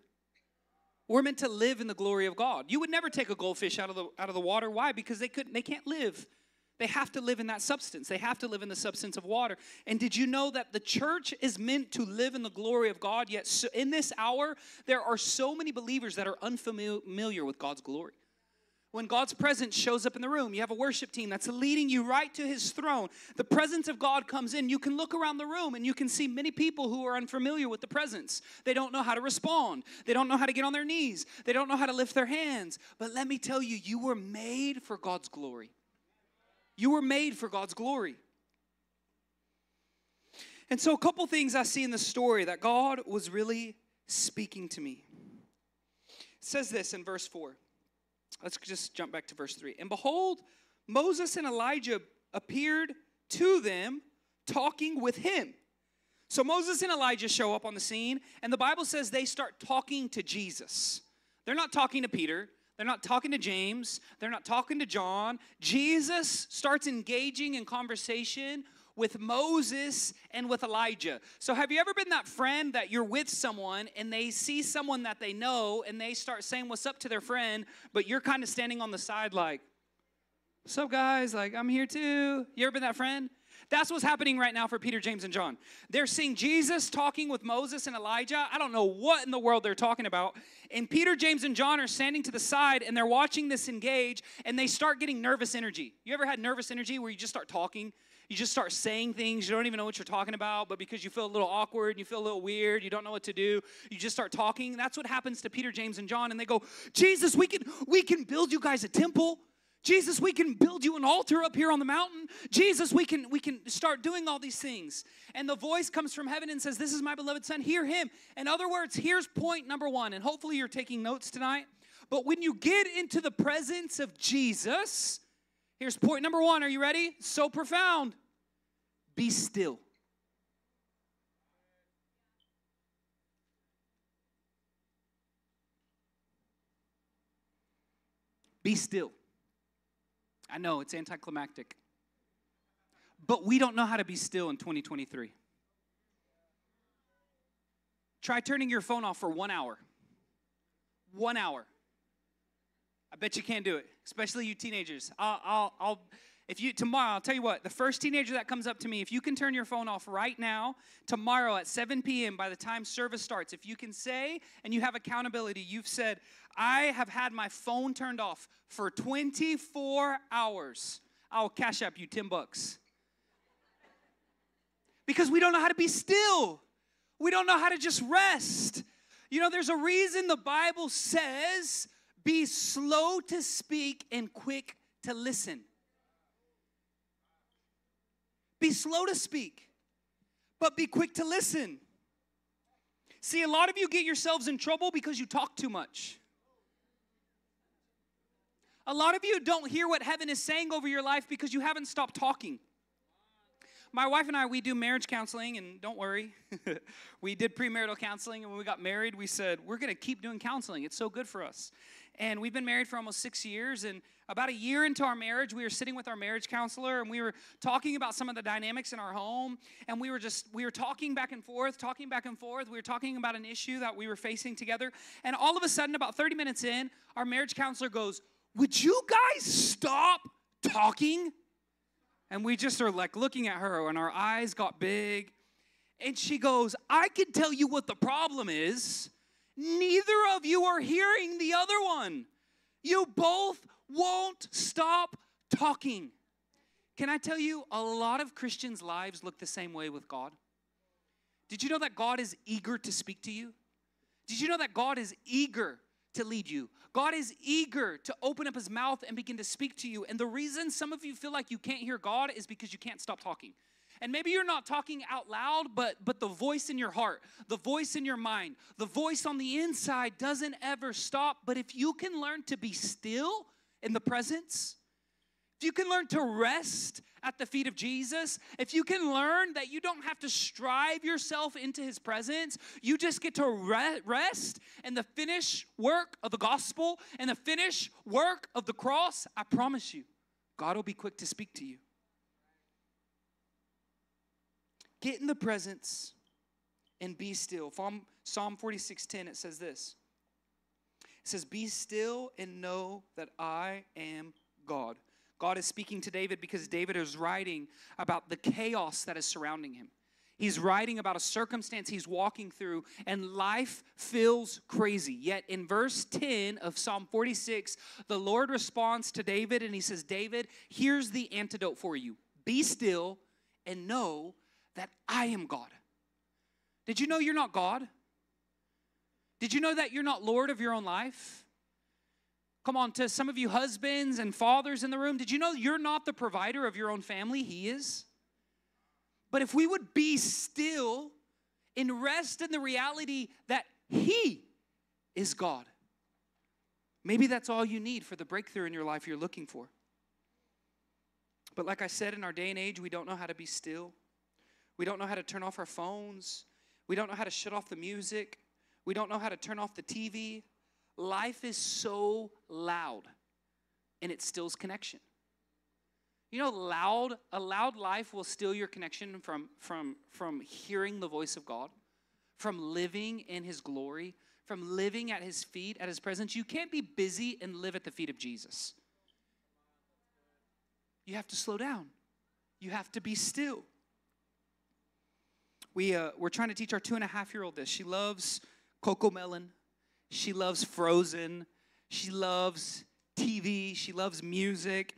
We're meant to live in the glory of God. You would never take a goldfish out of the out of the water. Why? Because they couldn't they can't live. They have to live in that substance. They have to live in the substance of water. And did you know that the church is meant to live in the glory of God? Yet so in this hour, there are so many believers that are unfamiliar with God's glory. When God's presence shows up in the room, you have a worship team that's leading you right to his throne. The presence of God comes in. You can look around the room and you can see many people who are unfamiliar with the presence. They don't know how to respond, they don't know how to get on their knees, they don't know how to lift their hands. But let me tell you, you were made for God's glory. You were made for God's glory. And so, a couple things I see in the story that God was really speaking to me. It says this in verse 4. Let's just jump back to verse 3. And behold, Moses and Elijah appeared to them talking with him. So Moses and Elijah show up on the scene, and the Bible says they start talking to Jesus. They're not talking to Peter, they're not talking to James, they're not talking to John. Jesus starts engaging in conversation with Moses and with Elijah. So, have you ever been that friend that you're with someone and they see someone that they know and they start saying what's up to their friend, but you're kind of standing on the side like, What's up, guys? Like, I'm here too. You ever been that friend? That's what's happening right now for Peter, James, and John. They're seeing Jesus talking with Moses and Elijah. I don't know what in the world they're talking about. And Peter, James, and John are standing to the side and they're watching this engage and they start getting nervous energy. You ever had nervous energy where you just start talking? You just start saying things, you don't even know what you're talking about, but because you feel a little awkward and you feel a little weird, you don't know what to do, you just start talking. That's what happens to Peter, James, and John. And they go, Jesus, we can we can build you guys a temple. Jesus, we can build you an altar up here on the mountain. Jesus, we can we can start doing all these things. And the voice comes from heaven and says, "This is my beloved son, hear him." In other words, here's point number 1, and hopefully you're taking notes tonight. But when you get into the presence of Jesus, here's point number 1. Are you ready? So profound. Be still. Be still. I know it's anticlimactic. But we don't know how to be still in 2023. Try turning your phone off for one hour. One hour. I bet you can't do it, especially you teenagers. I'll, I'll, I'll if you tomorrow, I'll tell you what, the first teenager that comes up to me, if you can turn your phone off right now, tomorrow at 7 p.m., by the time service starts, if you can say and you have accountability, you've said, I have had my phone turned off for 24 hours, I'll Cash App you 10 bucks. Because we don't know how to be still. We don't know how to just rest. You know, there's a reason the Bible says, be slow to speak and quick to listen. Be slow to speak, but be quick to listen. See, a lot of you get yourselves in trouble because you talk too much. A lot of you don't hear what heaven is saying over your life because you haven't stopped talking. My wife and I, we do marriage counseling, and don't worry, we did premarital counseling, and when we got married, we said, we're gonna keep doing counseling. It's so good for us. And we've been married for almost six years, and about a year into our marriage, we were sitting with our marriage counselor and we were talking about some of the dynamics in our home. And we were just, we were talking back and forth, talking back and forth. We were talking about an issue that we were facing together. And all of a sudden, about 30 minutes in, our marriage counselor goes, Would you guys stop talking? And we just are like looking at her, and our eyes got big. And she goes, I can tell you what the problem is. Neither of you are hearing the other one. You both won't stop talking. Can I tell you, a lot of Christians' lives look the same way with God? Did you know that God is eager to speak to you? Did you know that God is eager to lead you? God is eager to open up his mouth and begin to speak to you. And the reason some of you feel like you can't hear God is because you can't stop talking. And maybe you're not talking out loud, but but the voice in your heart, the voice in your mind, the voice on the inside doesn't ever stop. But if you can learn to be still in the presence, if you can learn to rest at the feet of Jesus, if you can learn that you don't have to strive yourself into his presence, you just get to rest in the finished work of the gospel and the finished work of the cross, I promise you, God will be quick to speak to you. Get in the presence and be still. Psalm 46:10 it says this. It says, Be still and know that I am God. God is speaking to David because David is writing about the chaos that is surrounding him. He's writing about a circumstance he's walking through, and life feels crazy. Yet in verse 10 of Psalm 46, the Lord responds to David and he says, David, here's the antidote for you be still and know that I am God. Did you know you're not God? Did you know that you're not Lord of your own life? Come on, to some of you husbands and fathers in the room, did you know you're not the provider of your own family? He is. But if we would be still and rest in the reality that He is God, maybe that's all you need for the breakthrough in your life you're looking for. But like I said, in our day and age, we don't know how to be still. We don't know how to turn off our phones. We don't know how to shut off the music. We don't know how to turn off the TV. Life is so loud and it steals connection. You know, loud, a loud life will steal your connection from, from, from hearing the voice of God, from living in His glory, from living at His feet, at His presence. You can't be busy and live at the feet of Jesus. You have to slow down. You have to be still. We, uh, we're trying to teach our two and a half year old this. She loves CoComelon. She loves Frozen. She loves TV. She loves music.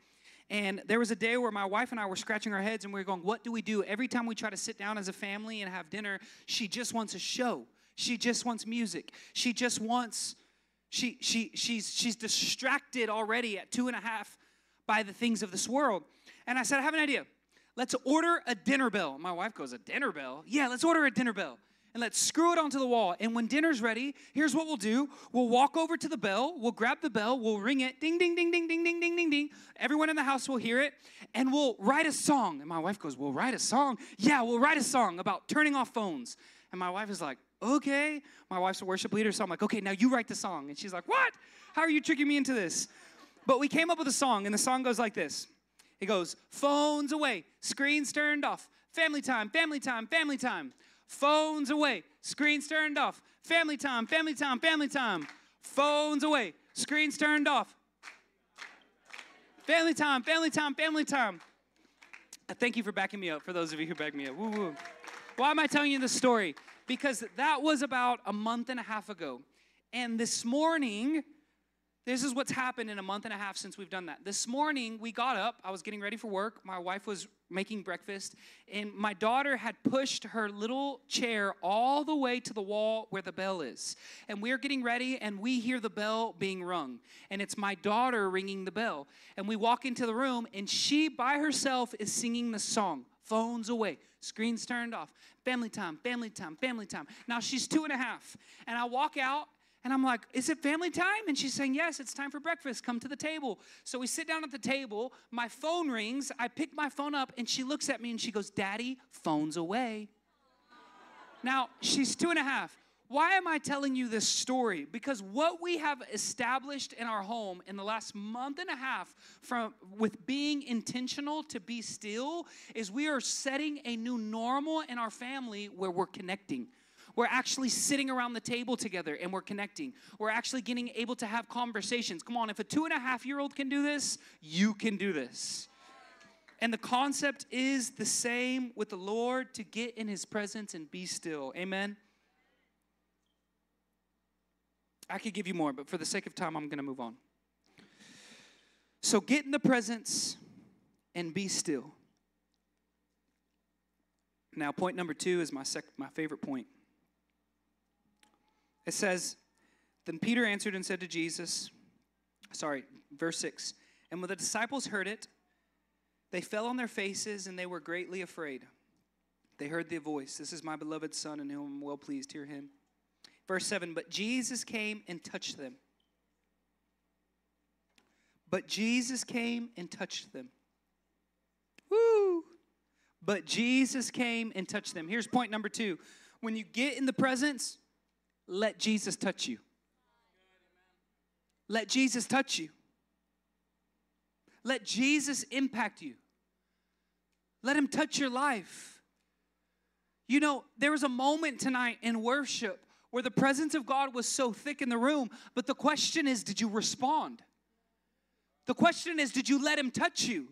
And there was a day where my wife and I were scratching our heads and we were going, What do we do? Every time we try to sit down as a family and have dinner, she just wants a show. She just wants music. She just wants, she, she, she's, she's distracted already at two and a half by the things of this world. And I said, I have an idea. Let's order a dinner bell. My wife goes, A dinner bell? Yeah, let's order a dinner bell and let's screw it onto the wall. And when dinner's ready, here's what we'll do. We'll walk over to the bell, we'll grab the bell, we'll ring it, ding, ding, ding, ding, ding, ding, ding, ding, ding. Everyone in the house will hear it, and we'll write a song. And my wife goes, We'll write a song? Yeah, we'll write a song about turning off phones. And my wife is like, Okay. My wife's a worship leader, so I'm like, Okay, now you write the song. And she's like, What? How are you tricking me into this? But we came up with a song, and the song goes like this. It goes, phones away, screens turned off, family time, family time, family time. Phones away, screens turned off. Family time, family time, family time. Phones away, screens turned off. Family time, family time, family time. Thank you for backing me up, for those of you who backed me up. Woo woo. Why am I telling you this story? Because that was about a month and a half ago. And this morning, this is what's happened in a month and a half since we've done that. This morning, we got up. I was getting ready for work. My wife was making breakfast, and my daughter had pushed her little chair all the way to the wall where the bell is. And we're getting ready, and we hear the bell being rung. And it's my daughter ringing the bell. And we walk into the room, and she by herself is singing the song phones away, screens turned off, family time, family time, family time. Now she's two and a half. And I walk out and I'm like, is it family time? And she's saying, yes, it's time for breakfast. Come to the table. So we sit down at the table. My phone rings. I pick my phone up, and she looks at me and she goes, Daddy, phone's away. Now, she's two and a half. Why am I telling you this story? Because what we have established in our home in the last month and a half from with being intentional to be still is we are setting a new normal in our family where we're connecting. We're actually sitting around the table together and we're connecting. We're actually getting able to have conversations. Come on, if a two and a half year old can do this, you can do this. And the concept is the same with the Lord to get in his presence and be still. Amen. I could give you more, but for the sake of time, I'm going to move on. So get in the presence and be still. Now, point number two is my, sec- my favorite point. It says, Then Peter answered and said to Jesus, sorry, verse 6 And when the disciples heard it, they fell on their faces and they were greatly afraid. They heard the voice, This is my beloved Son, in whom I'm well pleased. Hear him. Verse 7 But Jesus came and touched them. But Jesus came and touched them. Woo! But Jesus came and touched them. Here's point number two. When you get in the presence, let Jesus touch you. Let Jesus touch you. Let Jesus impact you. Let him touch your life. You know, there was a moment tonight in worship where the presence of God was so thick in the room. But the question is, did you respond? The question is, did you let him touch you?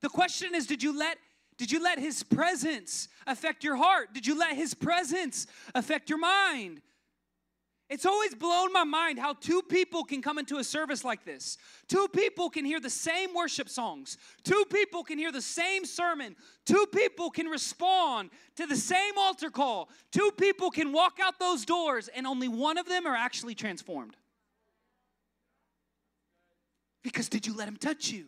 The question is, did you let did you let his presence affect your heart? Did you let his presence affect your mind? It's always blown my mind how two people can come into a service like this. Two people can hear the same worship songs. Two people can hear the same sermon. Two people can respond to the same altar call. Two people can walk out those doors, and only one of them are actually transformed. Because did you let him touch you?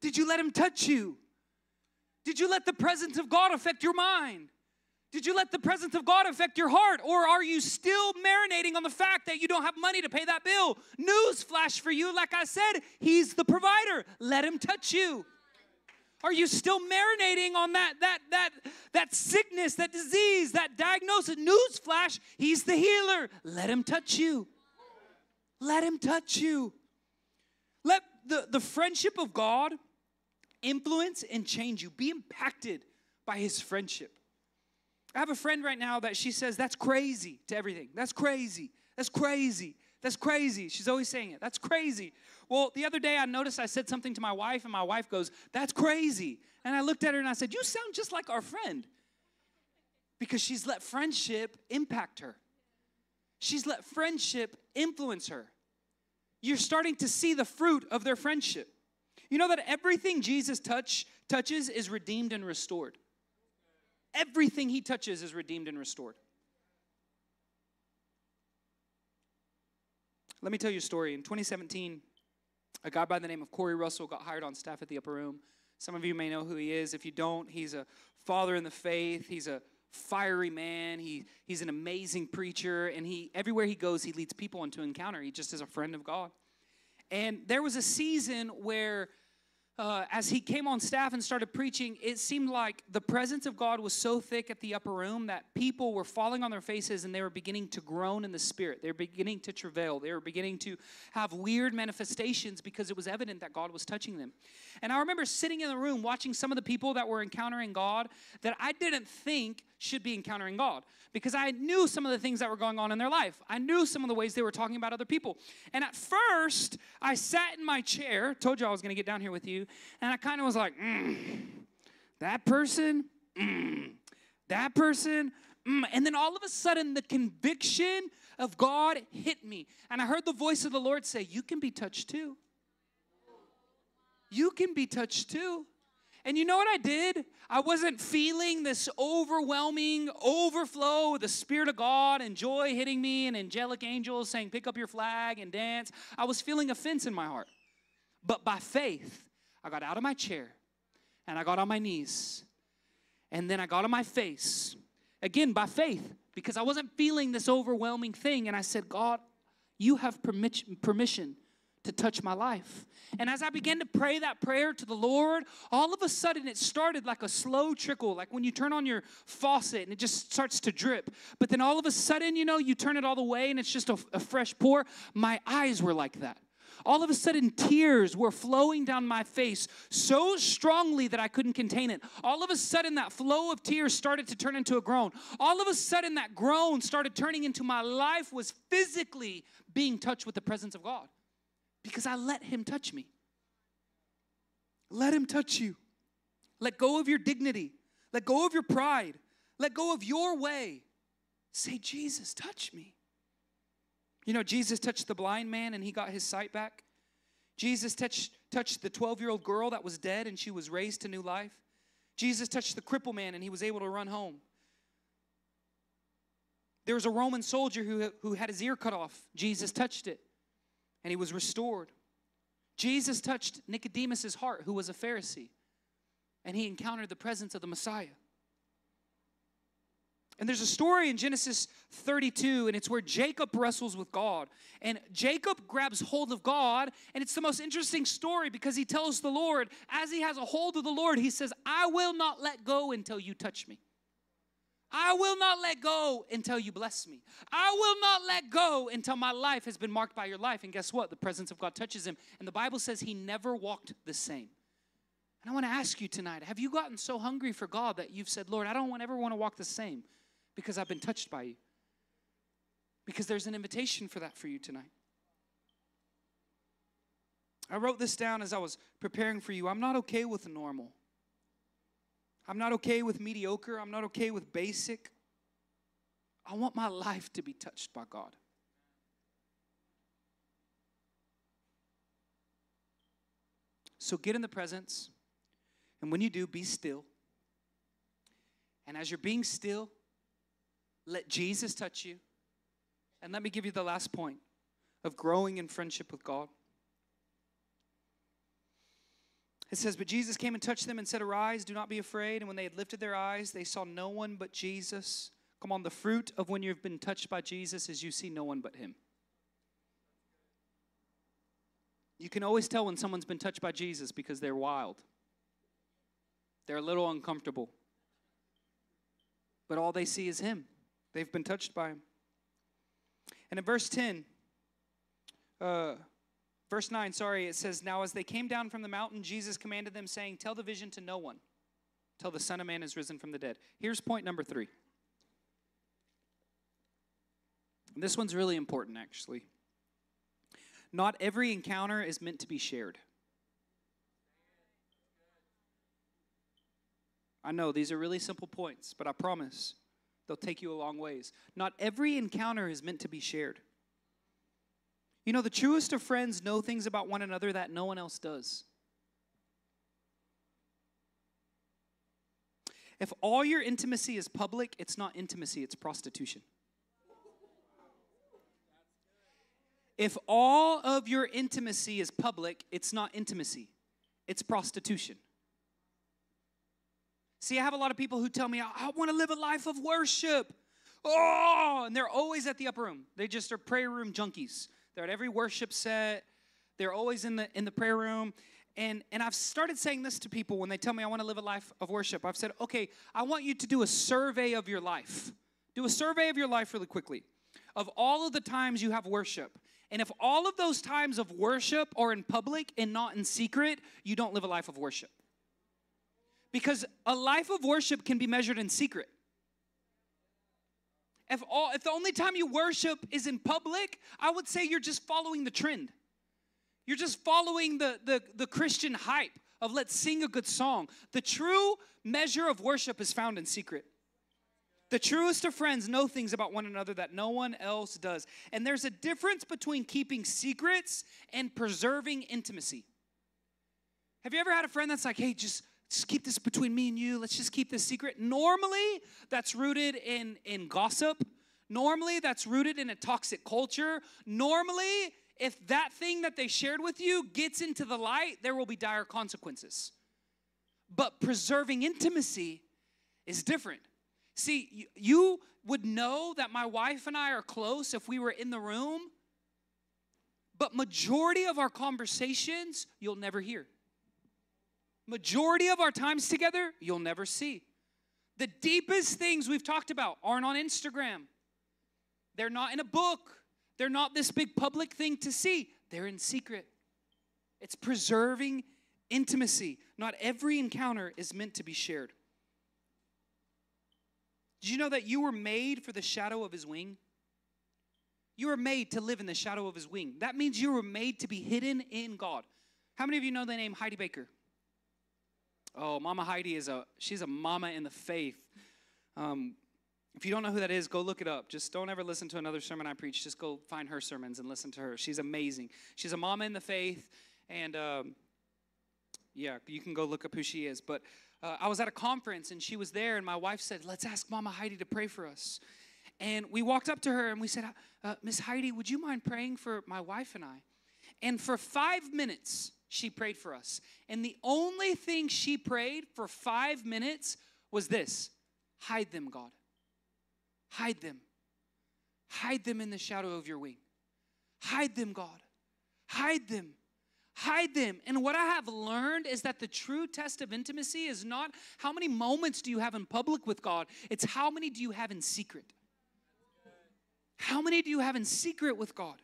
Did you let him touch you? Did you let the presence of God affect your mind? Did you let the presence of God affect your heart? Or are you still marinating on the fact that you don't have money to pay that bill? News flash for you, like I said, He's the provider. Let Him touch you. Are you still marinating on that that that that sickness, that disease, that diagnosis? News flash, He's the healer. Let Him touch you. Let Him touch you. Let the, the friendship of God influence and change you. Be impacted by His friendship. I have a friend right now that she says, That's crazy to everything. That's crazy. That's crazy. That's crazy. She's always saying it. That's crazy. Well, the other day I noticed I said something to my wife, and my wife goes, That's crazy. And I looked at her and I said, You sound just like our friend. Because she's let friendship impact her, she's let friendship influence her. You're starting to see the fruit of their friendship. You know that everything Jesus touch, touches is redeemed and restored. Everything he touches is redeemed and restored. Let me tell you a story. In 2017, a guy by the name of Corey Russell got hired on staff at the Upper Room. Some of you may know who he is. If you don't, he's a father in the faith. He's a fiery man. He, he's an amazing preacher. And he everywhere he goes, he leads people into encounter. He just is a friend of God. And there was a season where uh, as he came on staff and started preaching, it seemed like the presence of God was so thick at the upper room that people were falling on their faces and they were beginning to groan in the spirit. They were beginning to travail. They were beginning to have weird manifestations because it was evident that God was touching them. And I remember sitting in the room watching some of the people that were encountering God that I didn't think should be encountering God because I knew some of the things that were going on in their life. I knew some of the ways they were talking about other people. And at first, I sat in my chair, told you I was going to get down here with you, and I kind of was like, mm, that person, mm, that person, mm. and then all of a sudden, the conviction of God hit me. And I heard the voice of the Lord say, You can be touched too. You can be touched too. And you know what I did? I wasn't feeling this overwhelming overflow the Spirit of God and joy hitting me and angelic angels saying, Pick up your flag and dance. I was feeling offense in my heart. But by faith, I got out of my chair and I got on my knees. And then I got on my face, again by faith, because I wasn't feeling this overwhelming thing. And I said, God, you have permission to touch my life. And as I began to pray that prayer to the Lord, all of a sudden it started like a slow trickle, like when you turn on your faucet and it just starts to drip. But then all of a sudden, you know, you turn it all the way and it's just a, a fresh pour. My eyes were like that. All of a sudden, tears were flowing down my face so strongly that I couldn't contain it. All of a sudden, that flow of tears started to turn into a groan. All of a sudden, that groan started turning into my life was physically being touched with the presence of God because I let Him touch me. Let Him touch you. Let go of your dignity. Let go of your pride. Let go of your way. Say, Jesus, touch me. You know, Jesus touched the blind man and he got his sight back. Jesus touched, touched the 12 year old girl that was dead and she was raised to new life. Jesus touched the cripple man and he was able to run home. There was a Roman soldier who, who had his ear cut off. Jesus touched it and he was restored. Jesus touched Nicodemus's heart, who was a Pharisee, and he encountered the presence of the Messiah. And there's a story in Genesis 32, and it's where Jacob wrestles with God. And Jacob grabs hold of God, and it's the most interesting story because he tells the Lord, as he has a hold of the Lord, he says, I will not let go until you touch me. I will not let go until you bless me. I will not let go until my life has been marked by your life. And guess what? The presence of God touches him. And the Bible says he never walked the same. And I want to ask you tonight have you gotten so hungry for God that you've said, Lord, I don't ever want to walk the same because I've been touched by you? Because there's an invitation for that for you tonight. I wrote this down as I was preparing for you. I'm not okay with normal. I'm not okay with mediocre. I'm not okay with basic. I want my life to be touched by God. So get in the presence, and when you do, be still. And as you're being still, let Jesus touch you. And let me give you the last point of growing in friendship with God. It says, But Jesus came and touched them and said, Arise, do not be afraid. And when they had lifted their eyes, they saw no one but Jesus. Come on, the fruit of when you've been touched by Jesus is you see no one but Him. You can always tell when someone's been touched by Jesus because they're wild, they're a little uncomfortable. But all they see is Him. They've been touched by Him. And in verse 10, uh, verse 9, sorry, it says, Now as they came down from the mountain, Jesus commanded them, saying, Tell the vision to no one till the Son of Man is risen from the dead. Here's point number three. This one's really important, actually. Not every encounter is meant to be shared. I know these are really simple points, but I promise they'll take you a long ways. Not every encounter is meant to be shared. You know, the truest of friends know things about one another that no one else does. If all your intimacy is public, it's not intimacy, it's prostitution. If all of your intimacy is public, it's not intimacy, it's prostitution. See, I have a lot of people who tell me, I, I want to live a life of worship. Oh, and they're always at the upper room. They just are prayer room junkies. They're at every worship set. They're always in the in the prayer room. And and I've started saying this to people when they tell me I want to live a life of worship. I've said, "Okay, I want you to do a survey of your life. Do a survey of your life really quickly. Of all of the times you have worship. And if all of those times of worship are in public and not in secret, you don't live a life of worship. Because a life of worship can be measured in secret. If, all, if the only time you worship is in public, I would say you're just following the trend. You're just following the, the, the Christian hype of let's sing a good song. The true measure of worship is found in secret. The truest of friends know things about one another that no one else does. And there's a difference between keeping secrets and preserving intimacy. Have you ever had a friend that's like, hey, just just keep this between me and you. Let's just keep this secret. Normally, that's rooted in, in gossip. Normally, that's rooted in a toxic culture. Normally, if that thing that they shared with you gets into the light, there will be dire consequences. But preserving intimacy is different. See, you, you would know that my wife and I are close if we were in the room, but majority of our conversations you'll never hear majority of our times together, you'll never see. The deepest things we've talked about aren't on Instagram. They're not in a book. They're not this big public thing to see. They're in secret. It's preserving intimacy. Not every encounter is meant to be shared. Did you know that you were made for the shadow of his wing? You were made to live in the shadow of his wing. That means you were made to be hidden in God. How many of you know the name Heidi Baker? Oh, Mama Heidi is a she's a mama in the faith. Um, if you don't know who that is, go look it up. Just don't ever listen to another sermon I preach. Just go find her sermons and listen to her. She's amazing. She's a mama in the faith, and um, yeah, you can go look up who she is. But uh, I was at a conference and she was there, and my wife said, "Let's ask Mama Heidi to pray for us." And we walked up to her and we said, uh, "Miss Heidi, would you mind praying for my wife and I?" And for five minutes, she prayed for us. And the only thing she prayed for five minutes was this hide them, God. Hide them. Hide them in the shadow of your wing. Hide them, God. Hide them. Hide them. And what I have learned is that the true test of intimacy is not how many moments do you have in public with God, it's how many do you have in secret. How many do you have in secret with God?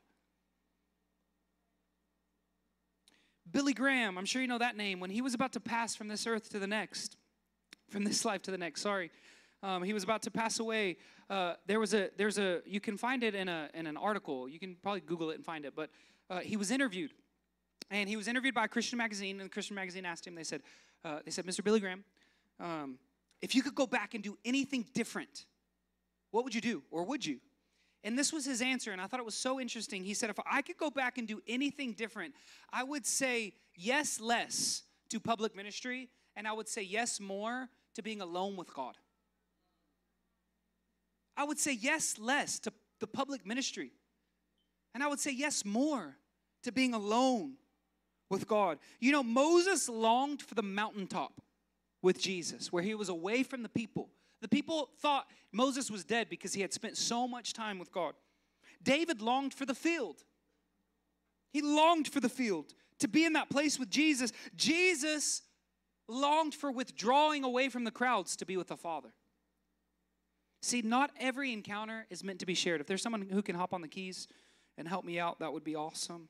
Billy Graham, I'm sure you know that name, when he was about to pass from this earth to the next, from this life to the next, sorry, Um, he was about to pass away. Uh, there was a there's a you can find it in a in an article. You can probably Google it and find it. But uh, he was interviewed, and he was interviewed by a Christian magazine. And the Christian magazine asked him. They said, uh, they said, Mr. Billy Graham, um, if you could go back and do anything different, what would you do, or would you? And this was his answer, and I thought it was so interesting. He said, If I could go back and do anything different, I would say yes less to public ministry, and I would say yes more to being alone with God. I would say yes less to the public ministry, and I would say yes more to being alone with God. You know, Moses longed for the mountaintop with Jesus, where he was away from the people. The people thought Moses was dead because he had spent so much time with God. David longed for the field. He longed for the field to be in that place with Jesus. Jesus longed for withdrawing away from the crowds to be with the Father. See, not every encounter is meant to be shared. If there's someone who can hop on the keys and help me out, that would be awesome.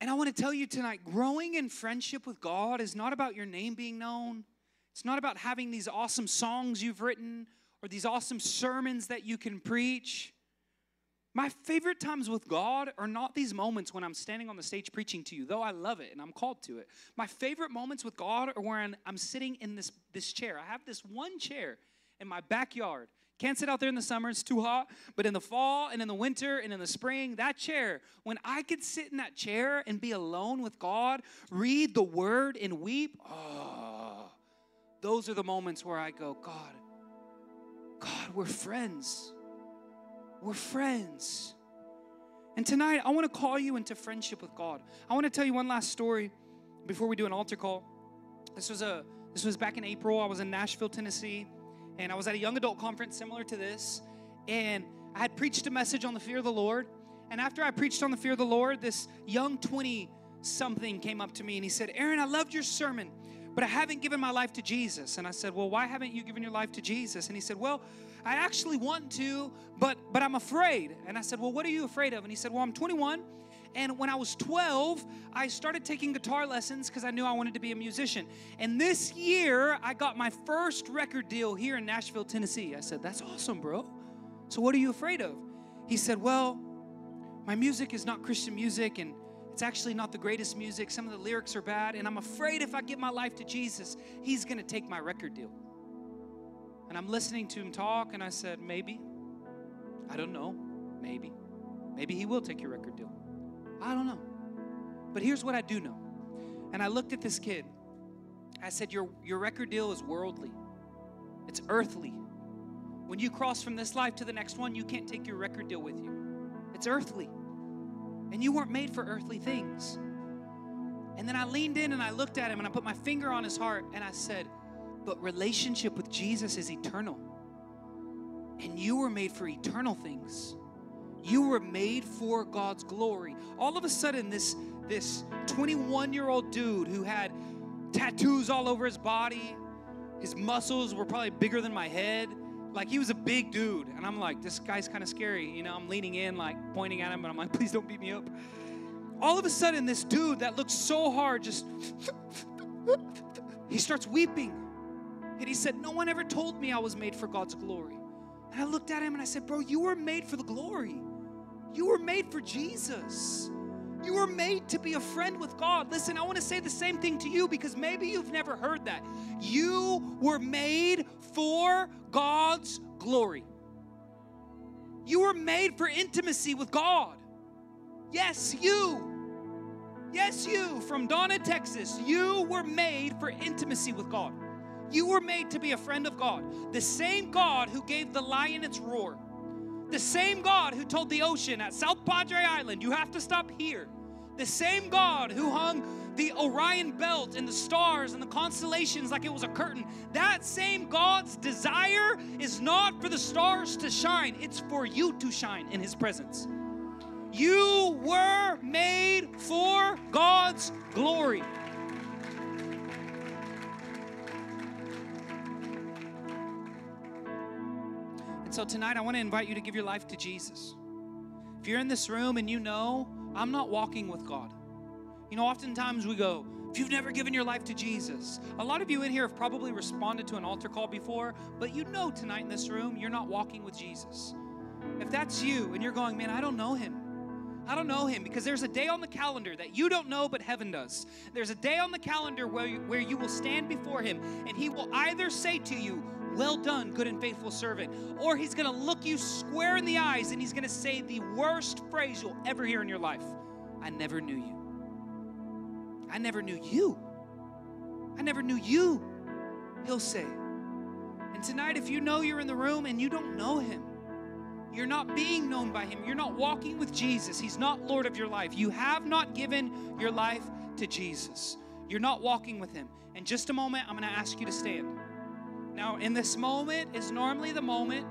And I want to tell you tonight growing in friendship with God is not about your name being known. It's not about having these awesome songs you've written or these awesome sermons that you can preach. My favorite times with God are not these moments when I'm standing on the stage preaching to you, though I love it and I'm called to it. My favorite moments with God are when I'm sitting in this, this chair. I have this one chair in my backyard. Can't sit out there in the summer, it's too hot. But in the fall and in the winter and in the spring, that chair, when I could sit in that chair and be alone with God, read the word and weep, oh, those are the moments where I go, God, God, we're friends. We're friends. And tonight, I want to call you into friendship with God. I want to tell you one last story before we do an altar call. This was a this was back in April. I was in Nashville, Tennessee, and I was at a young adult conference similar to this, and I had preached a message on the fear of the Lord. And after I preached on the fear of the Lord, this young 20 something came up to me and he said, "Aaron, I loved your sermon, but I haven't given my life to Jesus." And I said, "Well, why haven't you given your life to Jesus?" And he said, "Well, I actually want to, but but I'm afraid." And I said, "Well, what are you afraid of?" And he said, "Well, I'm 21." And when I was 12, I started taking guitar lessons because I knew I wanted to be a musician. And this year, I got my first record deal here in Nashville, Tennessee. I said, That's awesome, bro. So, what are you afraid of? He said, Well, my music is not Christian music, and it's actually not the greatest music. Some of the lyrics are bad, and I'm afraid if I give my life to Jesus, He's gonna take my record deal. And I'm listening to him talk, and I said, Maybe. I don't know. Maybe. Maybe He will take your record deal. I don't know. But here's what I do know. And I looked at this kid. I said, Your, your record deal is worldly, it's earthly. When you cross from this life to the next one, you can't take your record deal with you. It's earthly. And you weren't made for earthly things. And then I leaned in and I looked at him and I put my finger on his heart and I said, But relationship with Jesus is eternal. And you were made for eternal things. You were made for God's glory. All of a sudden, this this 21 year old dude who had tattoos all over his body, his muscles were probably bigger than my head. Like he was a big dude, and I'm like, this guy's kind of scary. You know, I'm leaning in, like pointing at him, and I'm like, please don't beat me up. All of a sudden, this dude that looks so hard just he starts weeping, and he said, "No one ever told me I was made for God's glory." And I looked at him and I said, Bro, you were made for the glory. You were made for Jesus. You were made to be a friend with God. Listen, I want to say the same thing to you because maybe you've never heard that. You were made for God's glory. You were made for intimacy with God. Yes, you. Yes, you from Donna, Texas. You were made for intimacy with God. You were made to be a friend of God. The same God who gave the lion its roar. The same God who told the ocean at South Padre Island, you have to stop here. The same God who hung the Orion belt and the stars and the constellations like it was a curtain. That same God's desire is not for the stars to shine, it's for you to shine in His presence. You were made for God's glory. So tonight, I want to invite you to give your life to Jesus. If you're in this room and you know, I'm not walking with God. You know, oftentimes we go, If you've never given your life to Jesus, a lot of you in here have probably responded to an altar call before, but you know tonight in this room, you're not walking with Jesus. If that's you and you're going, man, I don't know him. I don't know him because there's a day on the calendar that you don't know, but heaven does. There's a day on the calendar where you, where you will stand before him and he will either say to you, Well done, good and faithful servant, or he's gonna look you square in the eyes and he's gonna say the worst phrase you'll ever hear in your life I never knew you. I never knew you. I never knew you, he'll say. And tonight, if you know you're in the room and you don't know him, you're not being known by him, you're not walking with Jesus, he's not Lord of your life. You have not given your life to Jesus. You're not walking with him. In just a moment, I'm going to ask you to stand. Now, in this moment is normally the moment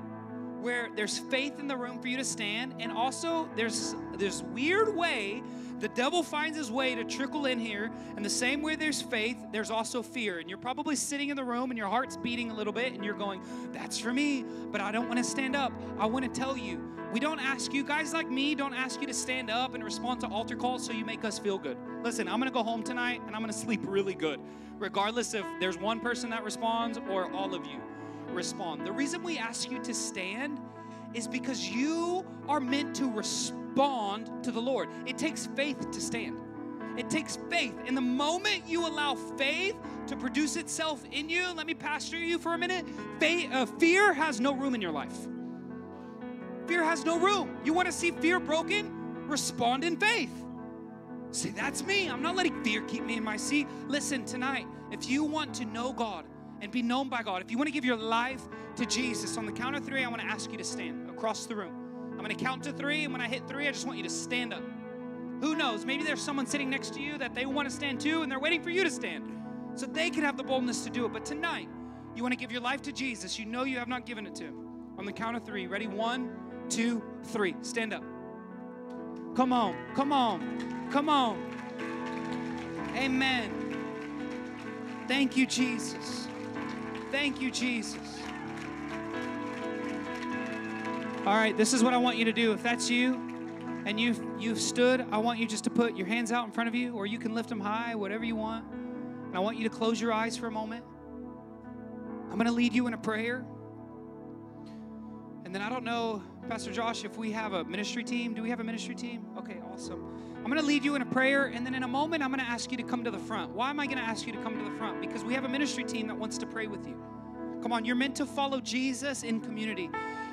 where there's faith in the room for you to stand, and also there's this weird way the devil finds his way to trickle in here. And the same way there's faith, there's also fear. And you're probably sitting in the room and your heart's beating a little bit, and you're going, That's for me, but I don't want to stand up. I want to tell you. We don't ask you, guys like me, don't ask you to stand up and respond to altar calls so you make us feel good. Listen, I'm gonna go home tonight and I'm gonna sleep really good, regardless if there's one person that responds or all of you respond. The reason we ask you to stand is because you are meant to respond to the Lord. It takes faith to stand. It takes faith. And the moment you allow faith to produce itself in you, let me pastor you for a minute. Faith, uh, fear has no room in your life. Fear has no room. You want to see fear broken? Respond in faith. Say, that's me. I'm not letting fear keep me in my seat. Listen, tonight, if you want to know God and be known by God, if you want to give your life to Jesus, on the count of three, I want to ask you to stand across the room. I'm going to count to three, and when I hit three, I just want you to stand up. Who knows? Maybe there's someone sitting next to you that they want to stand too, and they're waiting for you to stand so they can have the boldness to do it. But tonight, you want to give your life to Jesus. You know you have not given it to Him. On the count of three, ready? One, two, three. Stand up. Come on, come on, come on. Amen. Thank you, Jesus. Thank you, Jesus. All right, this is what I want you to do. If that's you and you've, you've stood, I want you just to put your hands out in front of you, or you can lift them high, whatever you want. And I want you to close your eyes for a moment. I'm going to lead you in a prayer. And then I don't know, Pastor Josh, if we have a ministry team. Do we have a ministry team? Okay, awesome. I'm going to lead you in a prayer, and then in a moment, I'm going to ask you to come to the front. Why am I going to ask you to come to the front? Because we have a ministry team that wants to pray with you. Come on, you're meant to follow Jesus in community.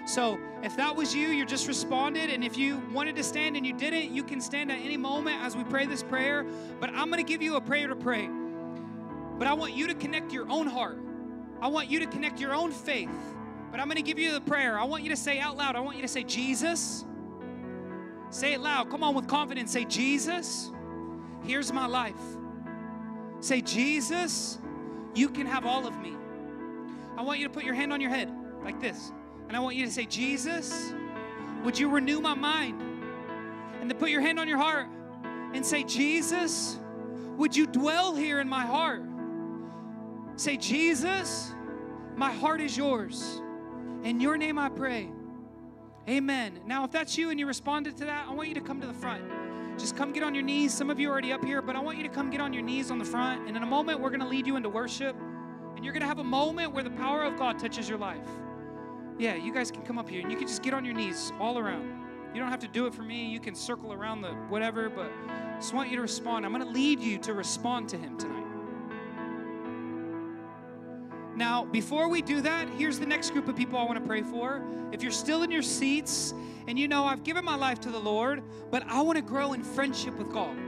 So if that was you, you just responded. And if you wanted to stand and you didn't, you can stand at any moment as we pray this prayer. But I'm going to give you a prayer to pray. But I want you to connect your own heart. I want you to connect your own faith. But I'm going to give you the prayer. I want you to say out loud, I want you to say, Jesus. Say it loud. Come on with confidence. Say, Jesus, here's my life. Say, Jesus, you can have all of me. I want you to put your hand on your head like this. And I want you to say, Jesus, would you renew my mind? And then put your hand on your heart and say, Jesus, would you dwell here in my heart? Say, Jesus, my heart is yours. In your name I pray. Amen. Now, if that's you and you responded to that, I want you to come to the front. Just come get on your knees. Some of you are already up here, but I want you to come get on your knees on the front. And in a moment, we're going to lead you into worship. And you're going to have a moment where the power of God touches your life. Yeah, you guys can come up here and you can just get on your knees all around. You don't have to do it for me. You can circle around the whatever, but I just want you to respond. I'm going to lead you to respond to Him tonight. Now, before we do that, here's the next group of people I want to pray for. If you're still in your seats and you know, I've given my life to the Lord, but I want to grow in friendship with God.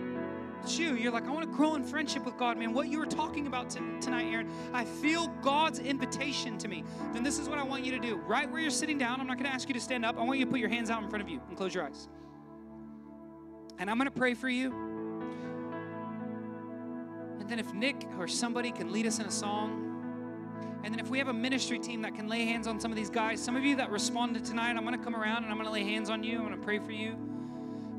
It's you. You're like, I want to grow in friendship with God, man. What you were talking about t- tonight, Aaron, I feel God's invitation to me. Then this is what I want you to do. Right where you're sitting down, I'm not going to ask you to stand up. I want you to put your hands out in front of you and close your eyes. And I'm going to pray for you. And then if Nick or somebody can lead us in a song, and then if we have a ministry team that can lay hands on some of these guys, some of you that responded tonight, I'm going to come around and I'm going to lay hands on you. I'm going to pray for you.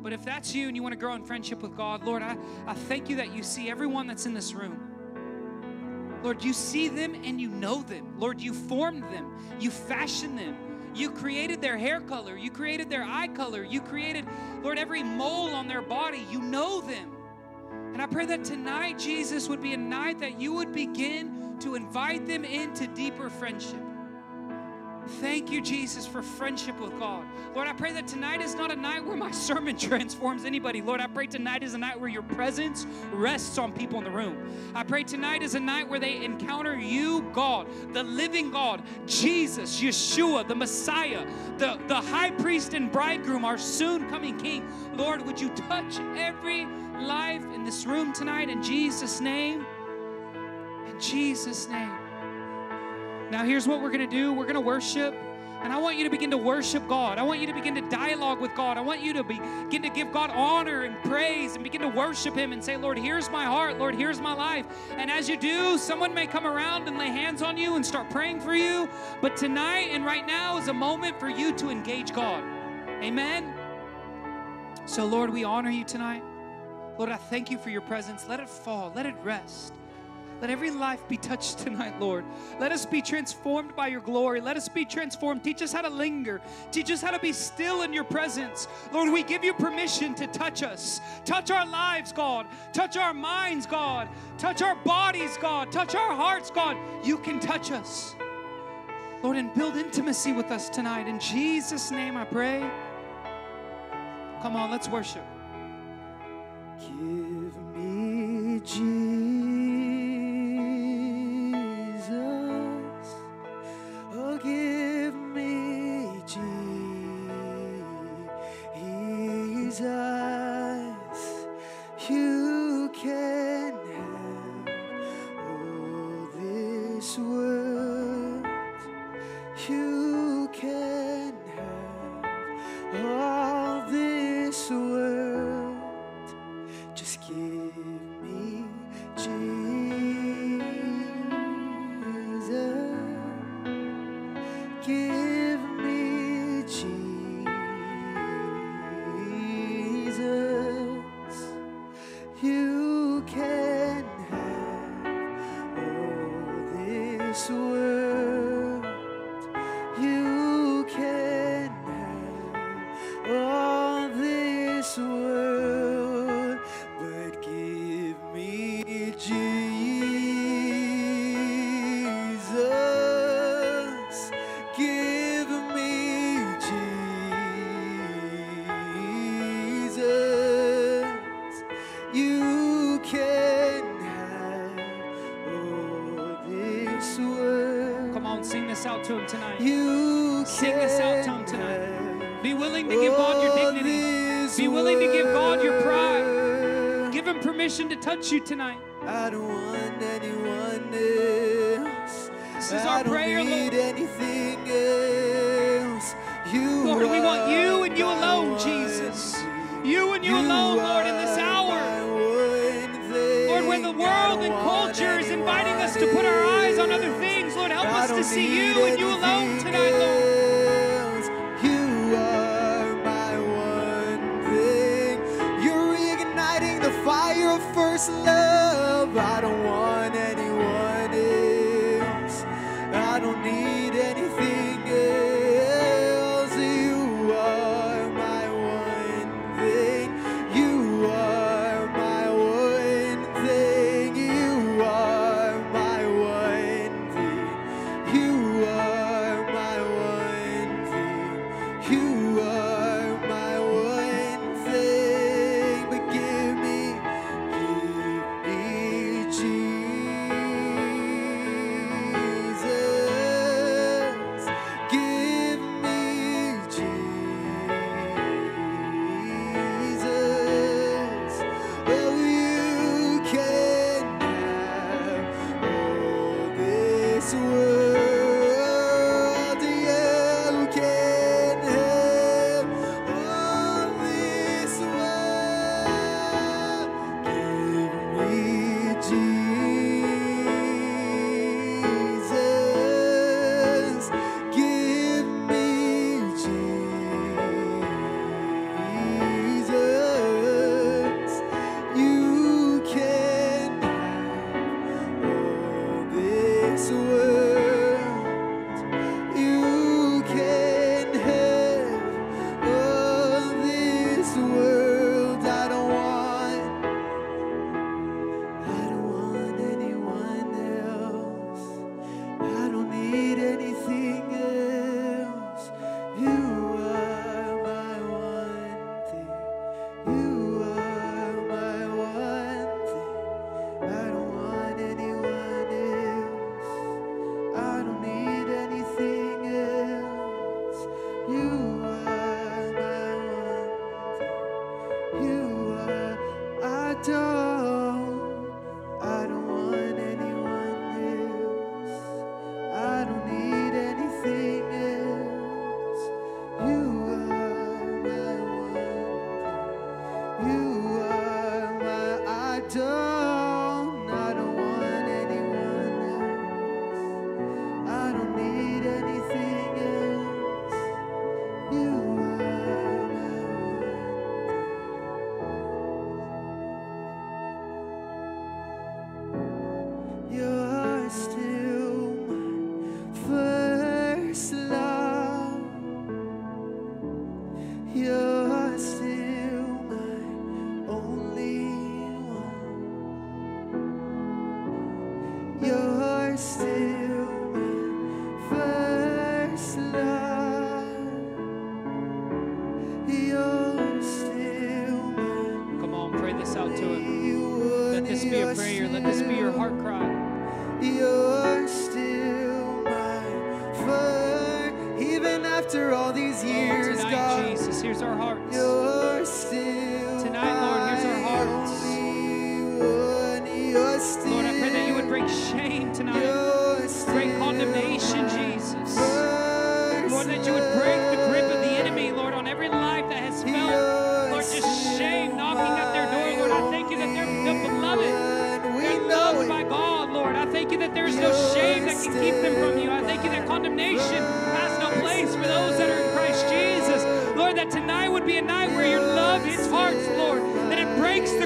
But if that's you and you want to grow in friendship with God, Lord, I, I thank you that you see everyone that's in this room. Lord, you see them and you know them. Lord, you formed them, you fashioned them. You created their hair color, you created their eye color, you created, Lord, every mole on their body. You know them. And I pray that tonight, Jesus, would be a night that you would begin to invite them into deeper friendship. Thank you, Jesus, for friendship with God. Lord, I pray that tonight is not a night where my sermon transforms anybody. Lord, I pray tonight is a night where your presence rests on people in the room. I pray tonight is a night where they encounter you, God, the living God, Jesus, Yeshua, the Messiah, the, the high priest and bridegroom, our soon coming King. Lord, would you touch every life in this room tonight in Jesus' name? In Jesus' name. Now, here's what we're going to do we're going to worship. And I want you to begin to worship God. I want you to begin to dialogue with God. I want you to begin to give God honor and praise and begin to worship Him and say, Lord, here's my heart. Lord, here's my life. And as you do, someone may come around and lay hands on you and start praying for you. But tonight and right now is a moment for you to engage God. Amen. So, Lord, we honor you tonight. Lord, I thank you for your presence. Let it fall, let it rest. Let every life be touched tonight, Lord. Let us be transformed by your glory. Let us be transformed. Teach us how to linger. Teach us how to be still in your presence. Lord, we give you permission to touch us. Touch our lives, God. Touch our minds, God. Touch our bodies, God. Touch our hearts, God. You can touch us. Lord, and build intimacy with us tonight. In Jesus' name I pray. Come on, let's worship. Give me Jesus. Sing this out to him tonight. Be willing to give God your dignity. Be willing to give God your pride. Give him permission to touch you tonight. I don't want anyone else. This is I our prayer, need Lord. anything else. You Lord, we want you and you alone, one Jesus. You and you alone, Lord, in this hour. Lord, where the world and culture is inviting us to put our eyes on other things, Lord, help us to see you and you alone tonight, Lord. First love.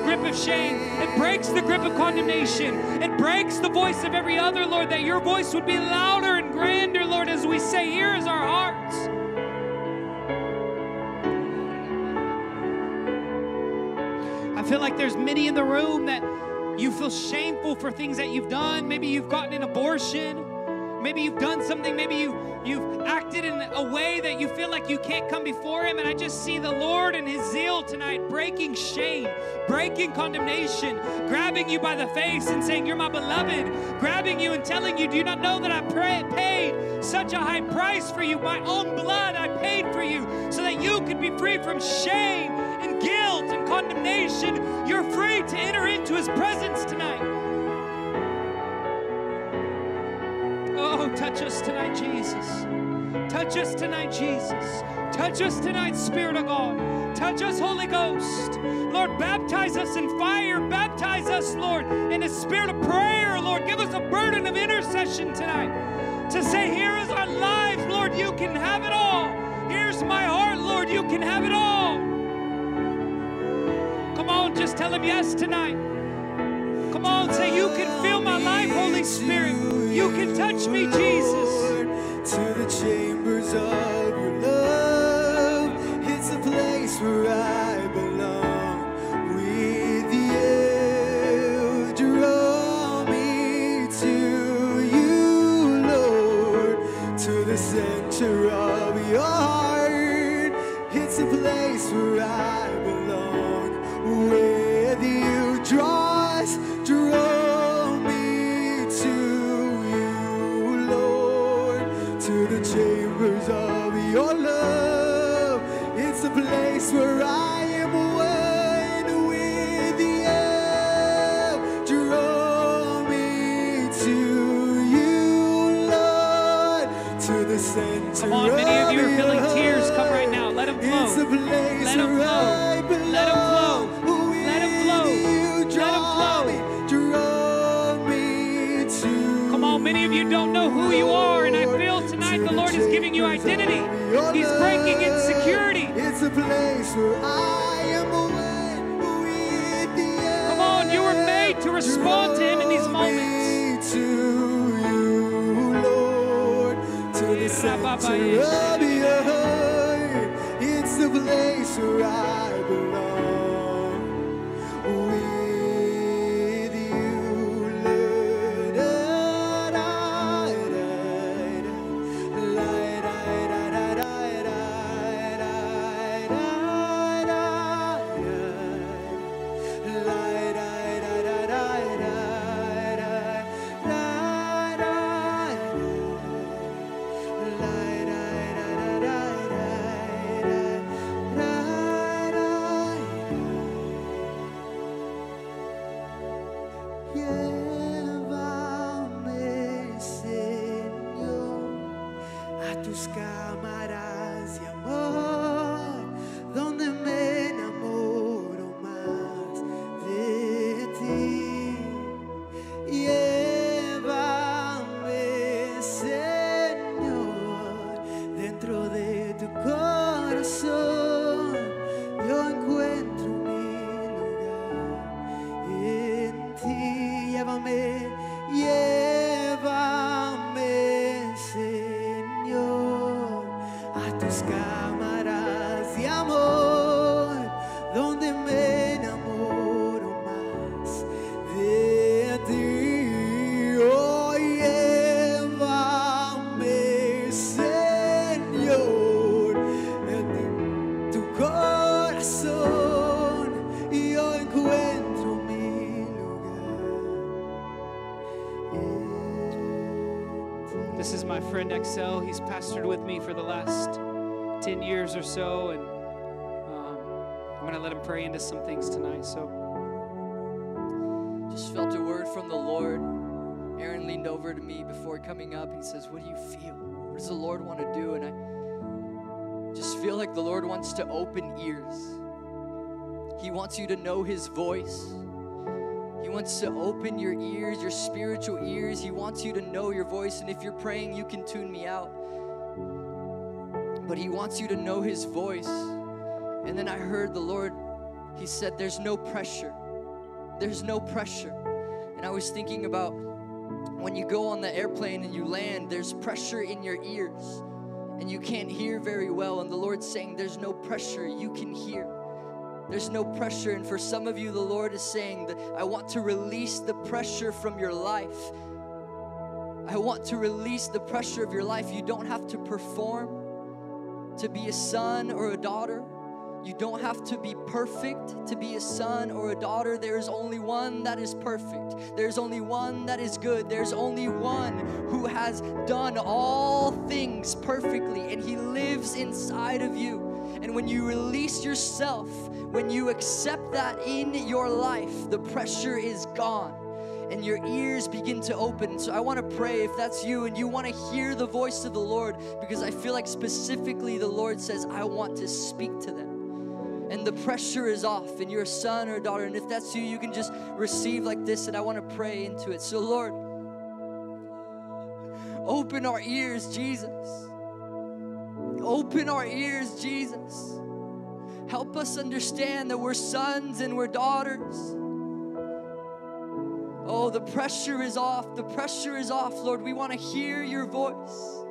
Grip of shame. It breaks the grip of condemnation. It breaks the voice of every other, Lord. That your voice would be louder and grander, Lord, as we say, Here is our hearts. I feel like there's many in the room that you feel shameful for things that you've done. Maybe you've gotten an abortion. Maybe you've done something. Maybe you you've acted in a way that you feel like you can't come before Him. And I just see the Lord and His zeal tonight breaking shame, breaking condemnation, grabbing you by the face and saying, "You're my beloved," grabbing you and telling you, "Do you not know that I pray, paid such a high price for you? My own blood I paid for you, so that you could be free from shame and guilt and condemnation. You're free to enter into His presence tonight." Oh, touch us tonight, Jesus. Touch us tonight, Jesus. Touch us tonight, Spirit of God. Touch us, Holy Ghost. Lord, baptize us in fire. Baptize us, Lord, in a spirit of prayer, Lord. Give us a burden of intercession tonight to say, Here is our lives, Lord. You can have it all. Here's my heart, Lord. You can have it all. Come on, just tell Him yes tonight. Come on, say, You can fill my life, Holy Spirit. You can touch me, Jesus. to the chambers of your love. It's a place where I Let where flow. Let 'em flow. Let With flow. Let draw flow. me, draw me to Come on, many of you don't know who you are, and I feel tonight the Lord is giving you identity. He's breaking insecurity. It's a place where I am one with you. Come on, you were made to respond to Him in these moments they surround. Excel. He's pastored with me for the last 10 years or so, and um, I'm going to let him pray into some things tonight. So, just felt a word from the Lord. Aaron leaned over to me before coming up. He says, What do you feel? What does the Lord want to do? And I just feel like the Lord wants to open ears. He wants you to know His voice. He wants to open your ears, your spiritual ears. He wants you to know your voice. And if you're praying, you can tune me out. But He wants you to know His voice. And then I heard the Lord, He said, There's no pressure. There's no pressure. And I was thinking about when you go on the airplane and you land, there's pressure in your ears and you can't hear very well. And the Lord's saying, There's no pressure, you can hear. There's no pressure. And for some of you, the Lord is saying that I want to release the pressure from your life. I want to release the pressure of your life. You don't have to perform to be a son or a daughter. You don't have to be perfect to be a son or a daughter. There's only one that is perfect. There's only one that is good. There's only one who has done all things perfectly, and He lives inside of you. And when you release yourself, when you accept that in your life, the pressure is gone and your ears begin to open. So I want to pray if that's you and you want to hear the voice of the Lord because I feel like specifically the Lord says, I want to speak to them. And the pressure is off and you're a son or a daughter and if that's you you can just receive like this and i want to pray into it. So lord open our ears jesus open our ears jesus. Help us understand that we're sons and we're daughters. Oh the pressure is off. The pressure is off lord. We want to hear your voice.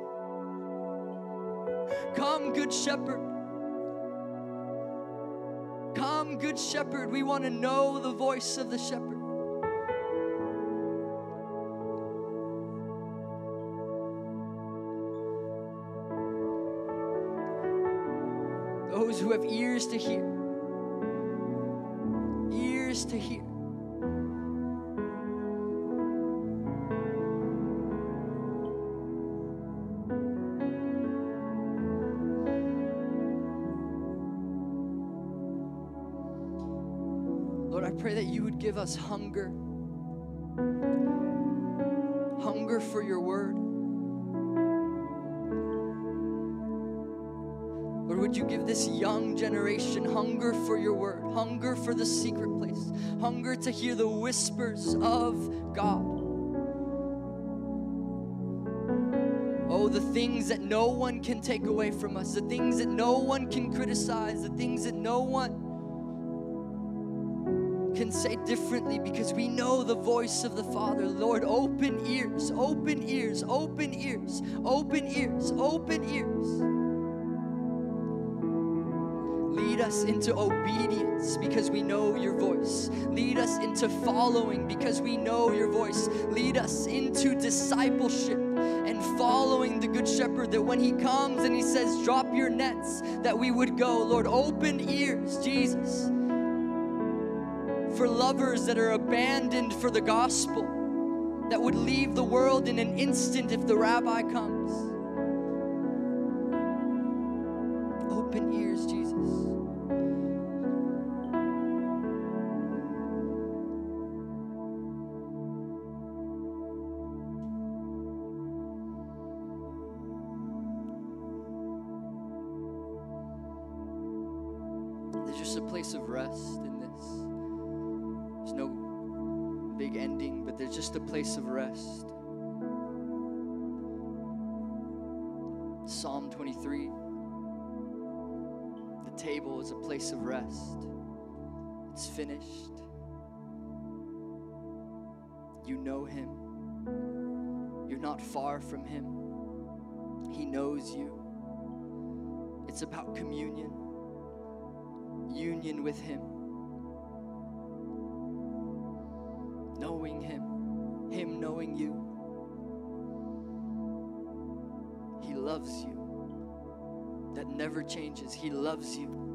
Come good shepherd. Come, good shepherd. We want to know the voice of the shepherd. Those who have ears to hear, ears to hear. Lord, I pray that you would give us hunger. Hunger for your word. Lord, would you give this young generation hunger for your word, hunger for the secret place, hunger to hear the whispers of God. Oh, the things that no one can take away from us, the things that no one can criticize, the things that no one can say differently because we know the voice of the Father. Lord, open ears, open ears, open ears, open ears, open ears. Lead us into obedience because we know your voice. Lead us into following because we know your voice. Lead us into discipleship and following the Good Shepherd that when he comes and he says, Drop your nets, that we would go. Lord, open ears, Jesus for lovers that are abandoned for the gospel, that would leave the world in an instant if the rabbi comes. Just a place of rest. Psalm 23 The table is a place of rest, it's finished. You know Him, you're not far from Him, He knows you. It's about communion, union with Him. Changes. He loves you.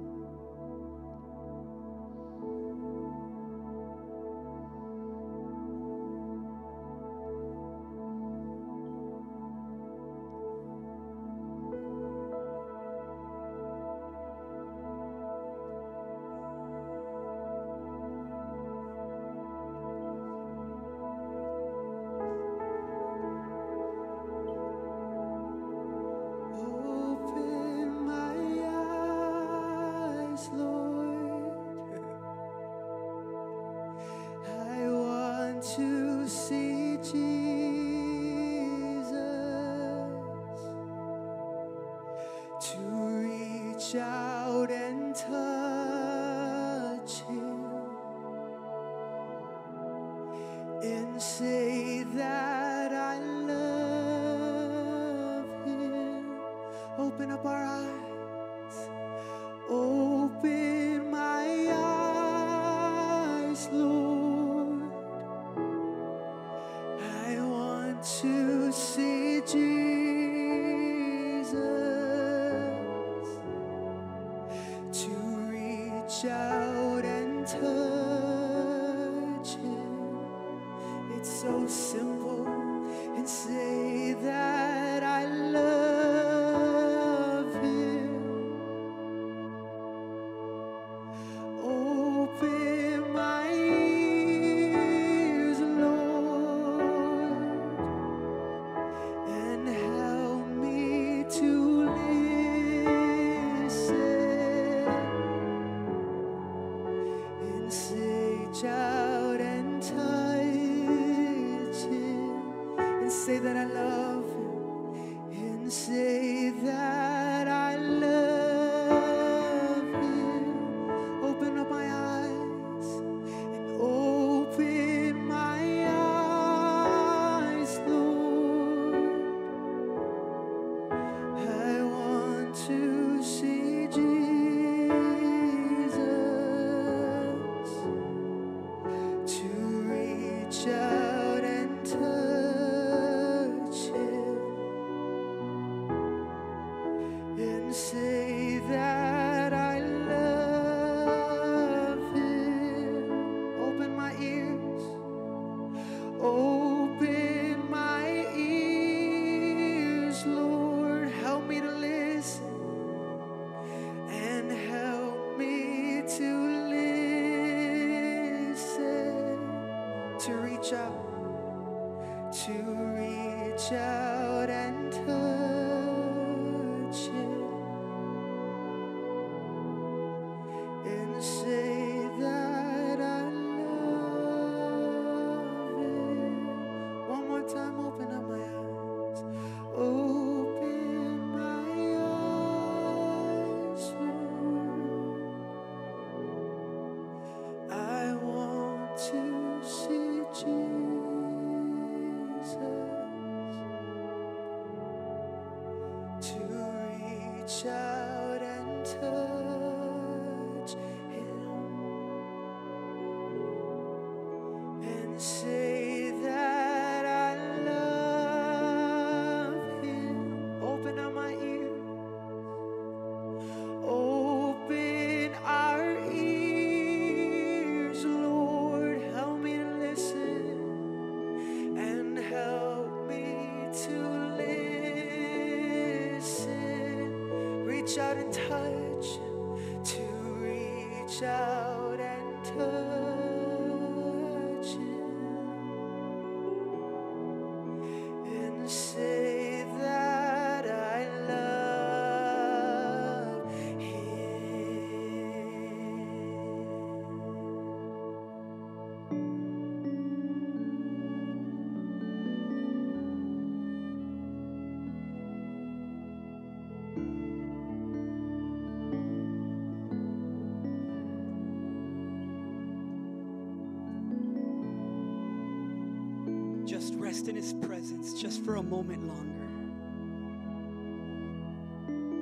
just for a moment longer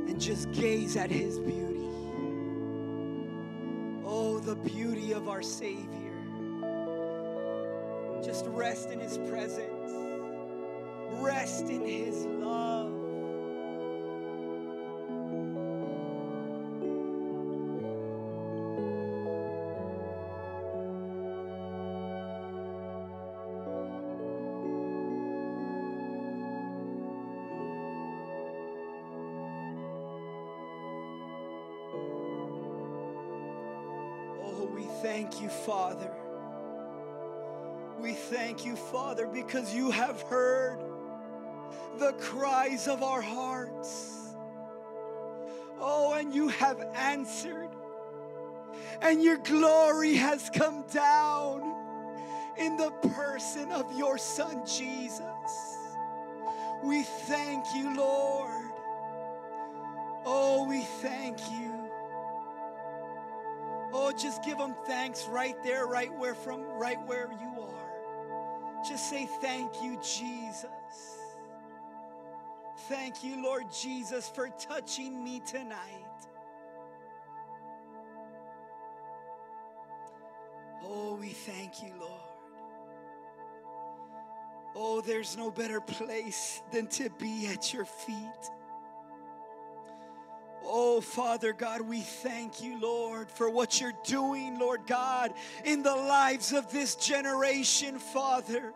and just gaze at his beauty. Oh, the beauty of our Savior. Just rest in his presence, rest in his love. thank you, Father. We thank you, Father, because you have heard the cries of our hearts. Oh, and you have answered, and your glory has come down in the person of your Son, Jesus. We thank you, Lord. Oh, we thank you. Just give him thanks right there, right where from right where you are. Just say thank you, Jesus. Thank you, Lord Jesus, for touching me tonight. Oh, we thank you, Lord. Oh, there's no better place than to be at your feet. Oh, Father God, we thank you, Lord, for what you're doing, Lord God, in the lives of this generation, Father.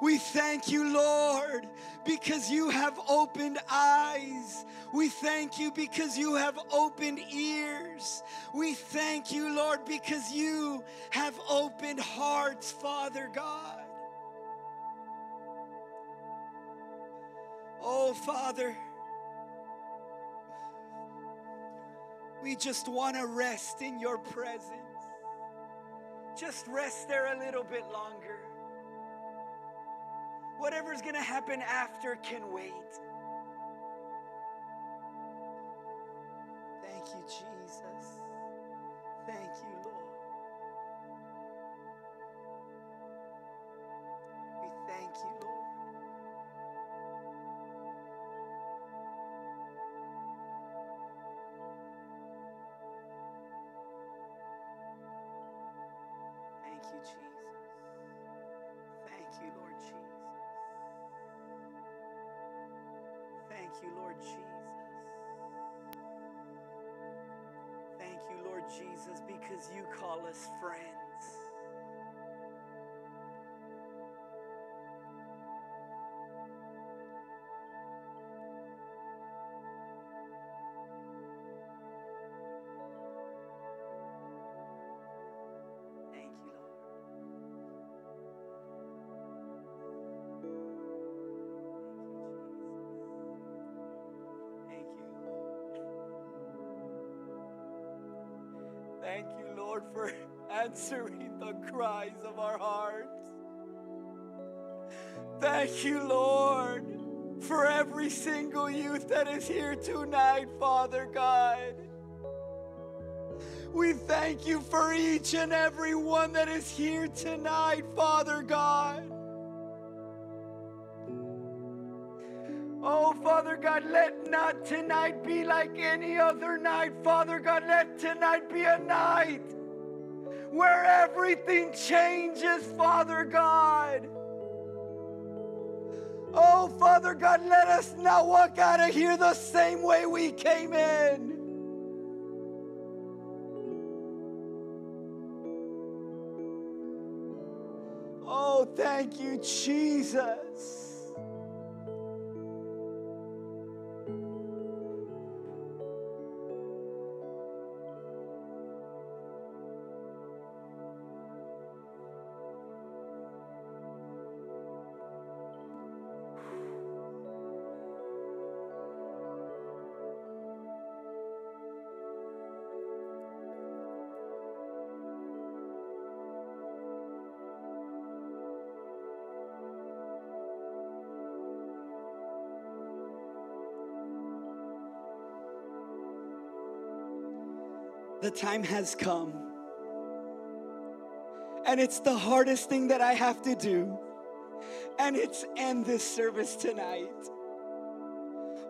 We thank you, Lord, because you have opened eyes. We thank you because you have opened ears. We thank you, Lord, because you have opened hearts, Father God. Oh, Father, we just want to rest in your presence. Just rest there a little bit longer. Whatever's going to happen after can wait. Thank you, Jesus. Thank you, Lord. Thank you, Lord Jesus. Thank you, Lord Jesus, because you call us friends. Thank you, Lord, for answering the cries of our hearts. Thank you, Lord, for every single youth that is here tonight, Father God. We thank you for each and every one that is here tonight, Father God. Father God, let not tonight be like any other night. Father God, let tonight be a night where everything changes, Father God. Oh, Father God, let us not walk out of here the same way we came in. Oh, thank you, Jesus. Time has come. And it's the hardest thing that I have to do. And it's end this service tonight.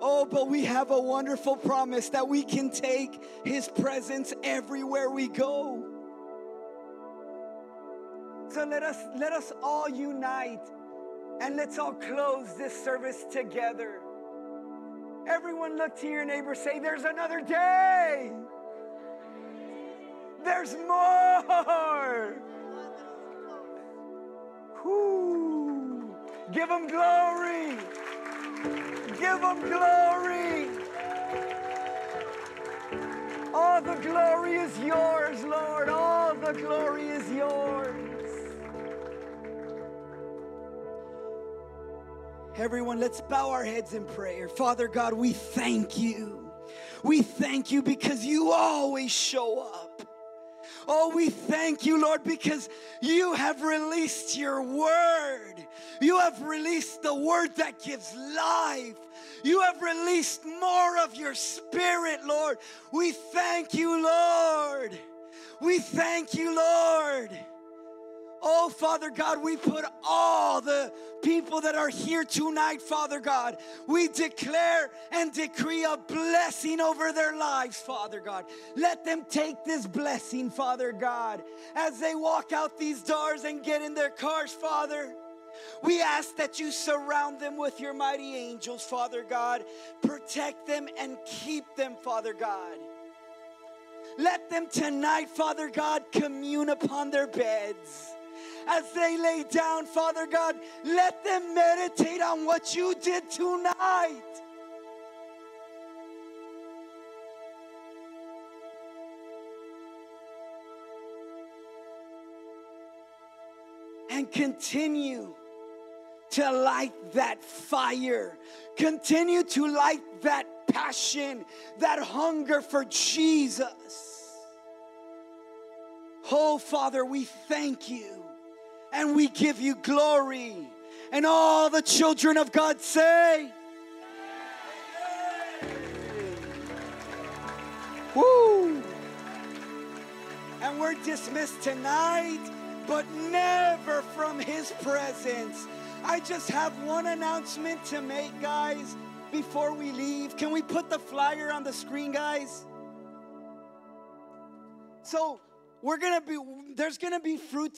Oh, but we have a wonderful promise that we can take His presence everywhere we go. So let us let us all unite and let's all close this service together. Everyone look to your neighbor, say, There's another day. There's more. Whoo. Give him glory. Give him glory. All the glory is yours, Lord. All the glory is yours. Everyone, let's bow our heads in prayer. Father God, we thank you. We thank you because you always show up. Oh, we thank you, Lord, because you have released your word. You have released the word that gives life. You have released more of your spirit, Lord. We thank you, Lord. We thank you, Lord. Oh, Father God, we put all the people that are here tonight, Father God. We declare and decree a blessing over their lives, Father God. Let them take this blessing, Father God, as they walk out these doors and get in their cars, Father. We ask that you surround them with your mighty angels, Father God. Protect them and keep them, Father God. Let them tonight, Father God, commune upon their beds. As they lay down, Father God, let them meditate on what you did tonight. And continue to light that fire. Continue to light that passion, that hunger for Jesus. Oh, Father, we thank you and we give you glory. And all the children of God say, Woo! And we're dismissed tonight, but never from His presence. I just have one announcement to make, guys, before we leave. Can we put the flyer on the screen, guys? So, we're gonna be, there's gonna be fruit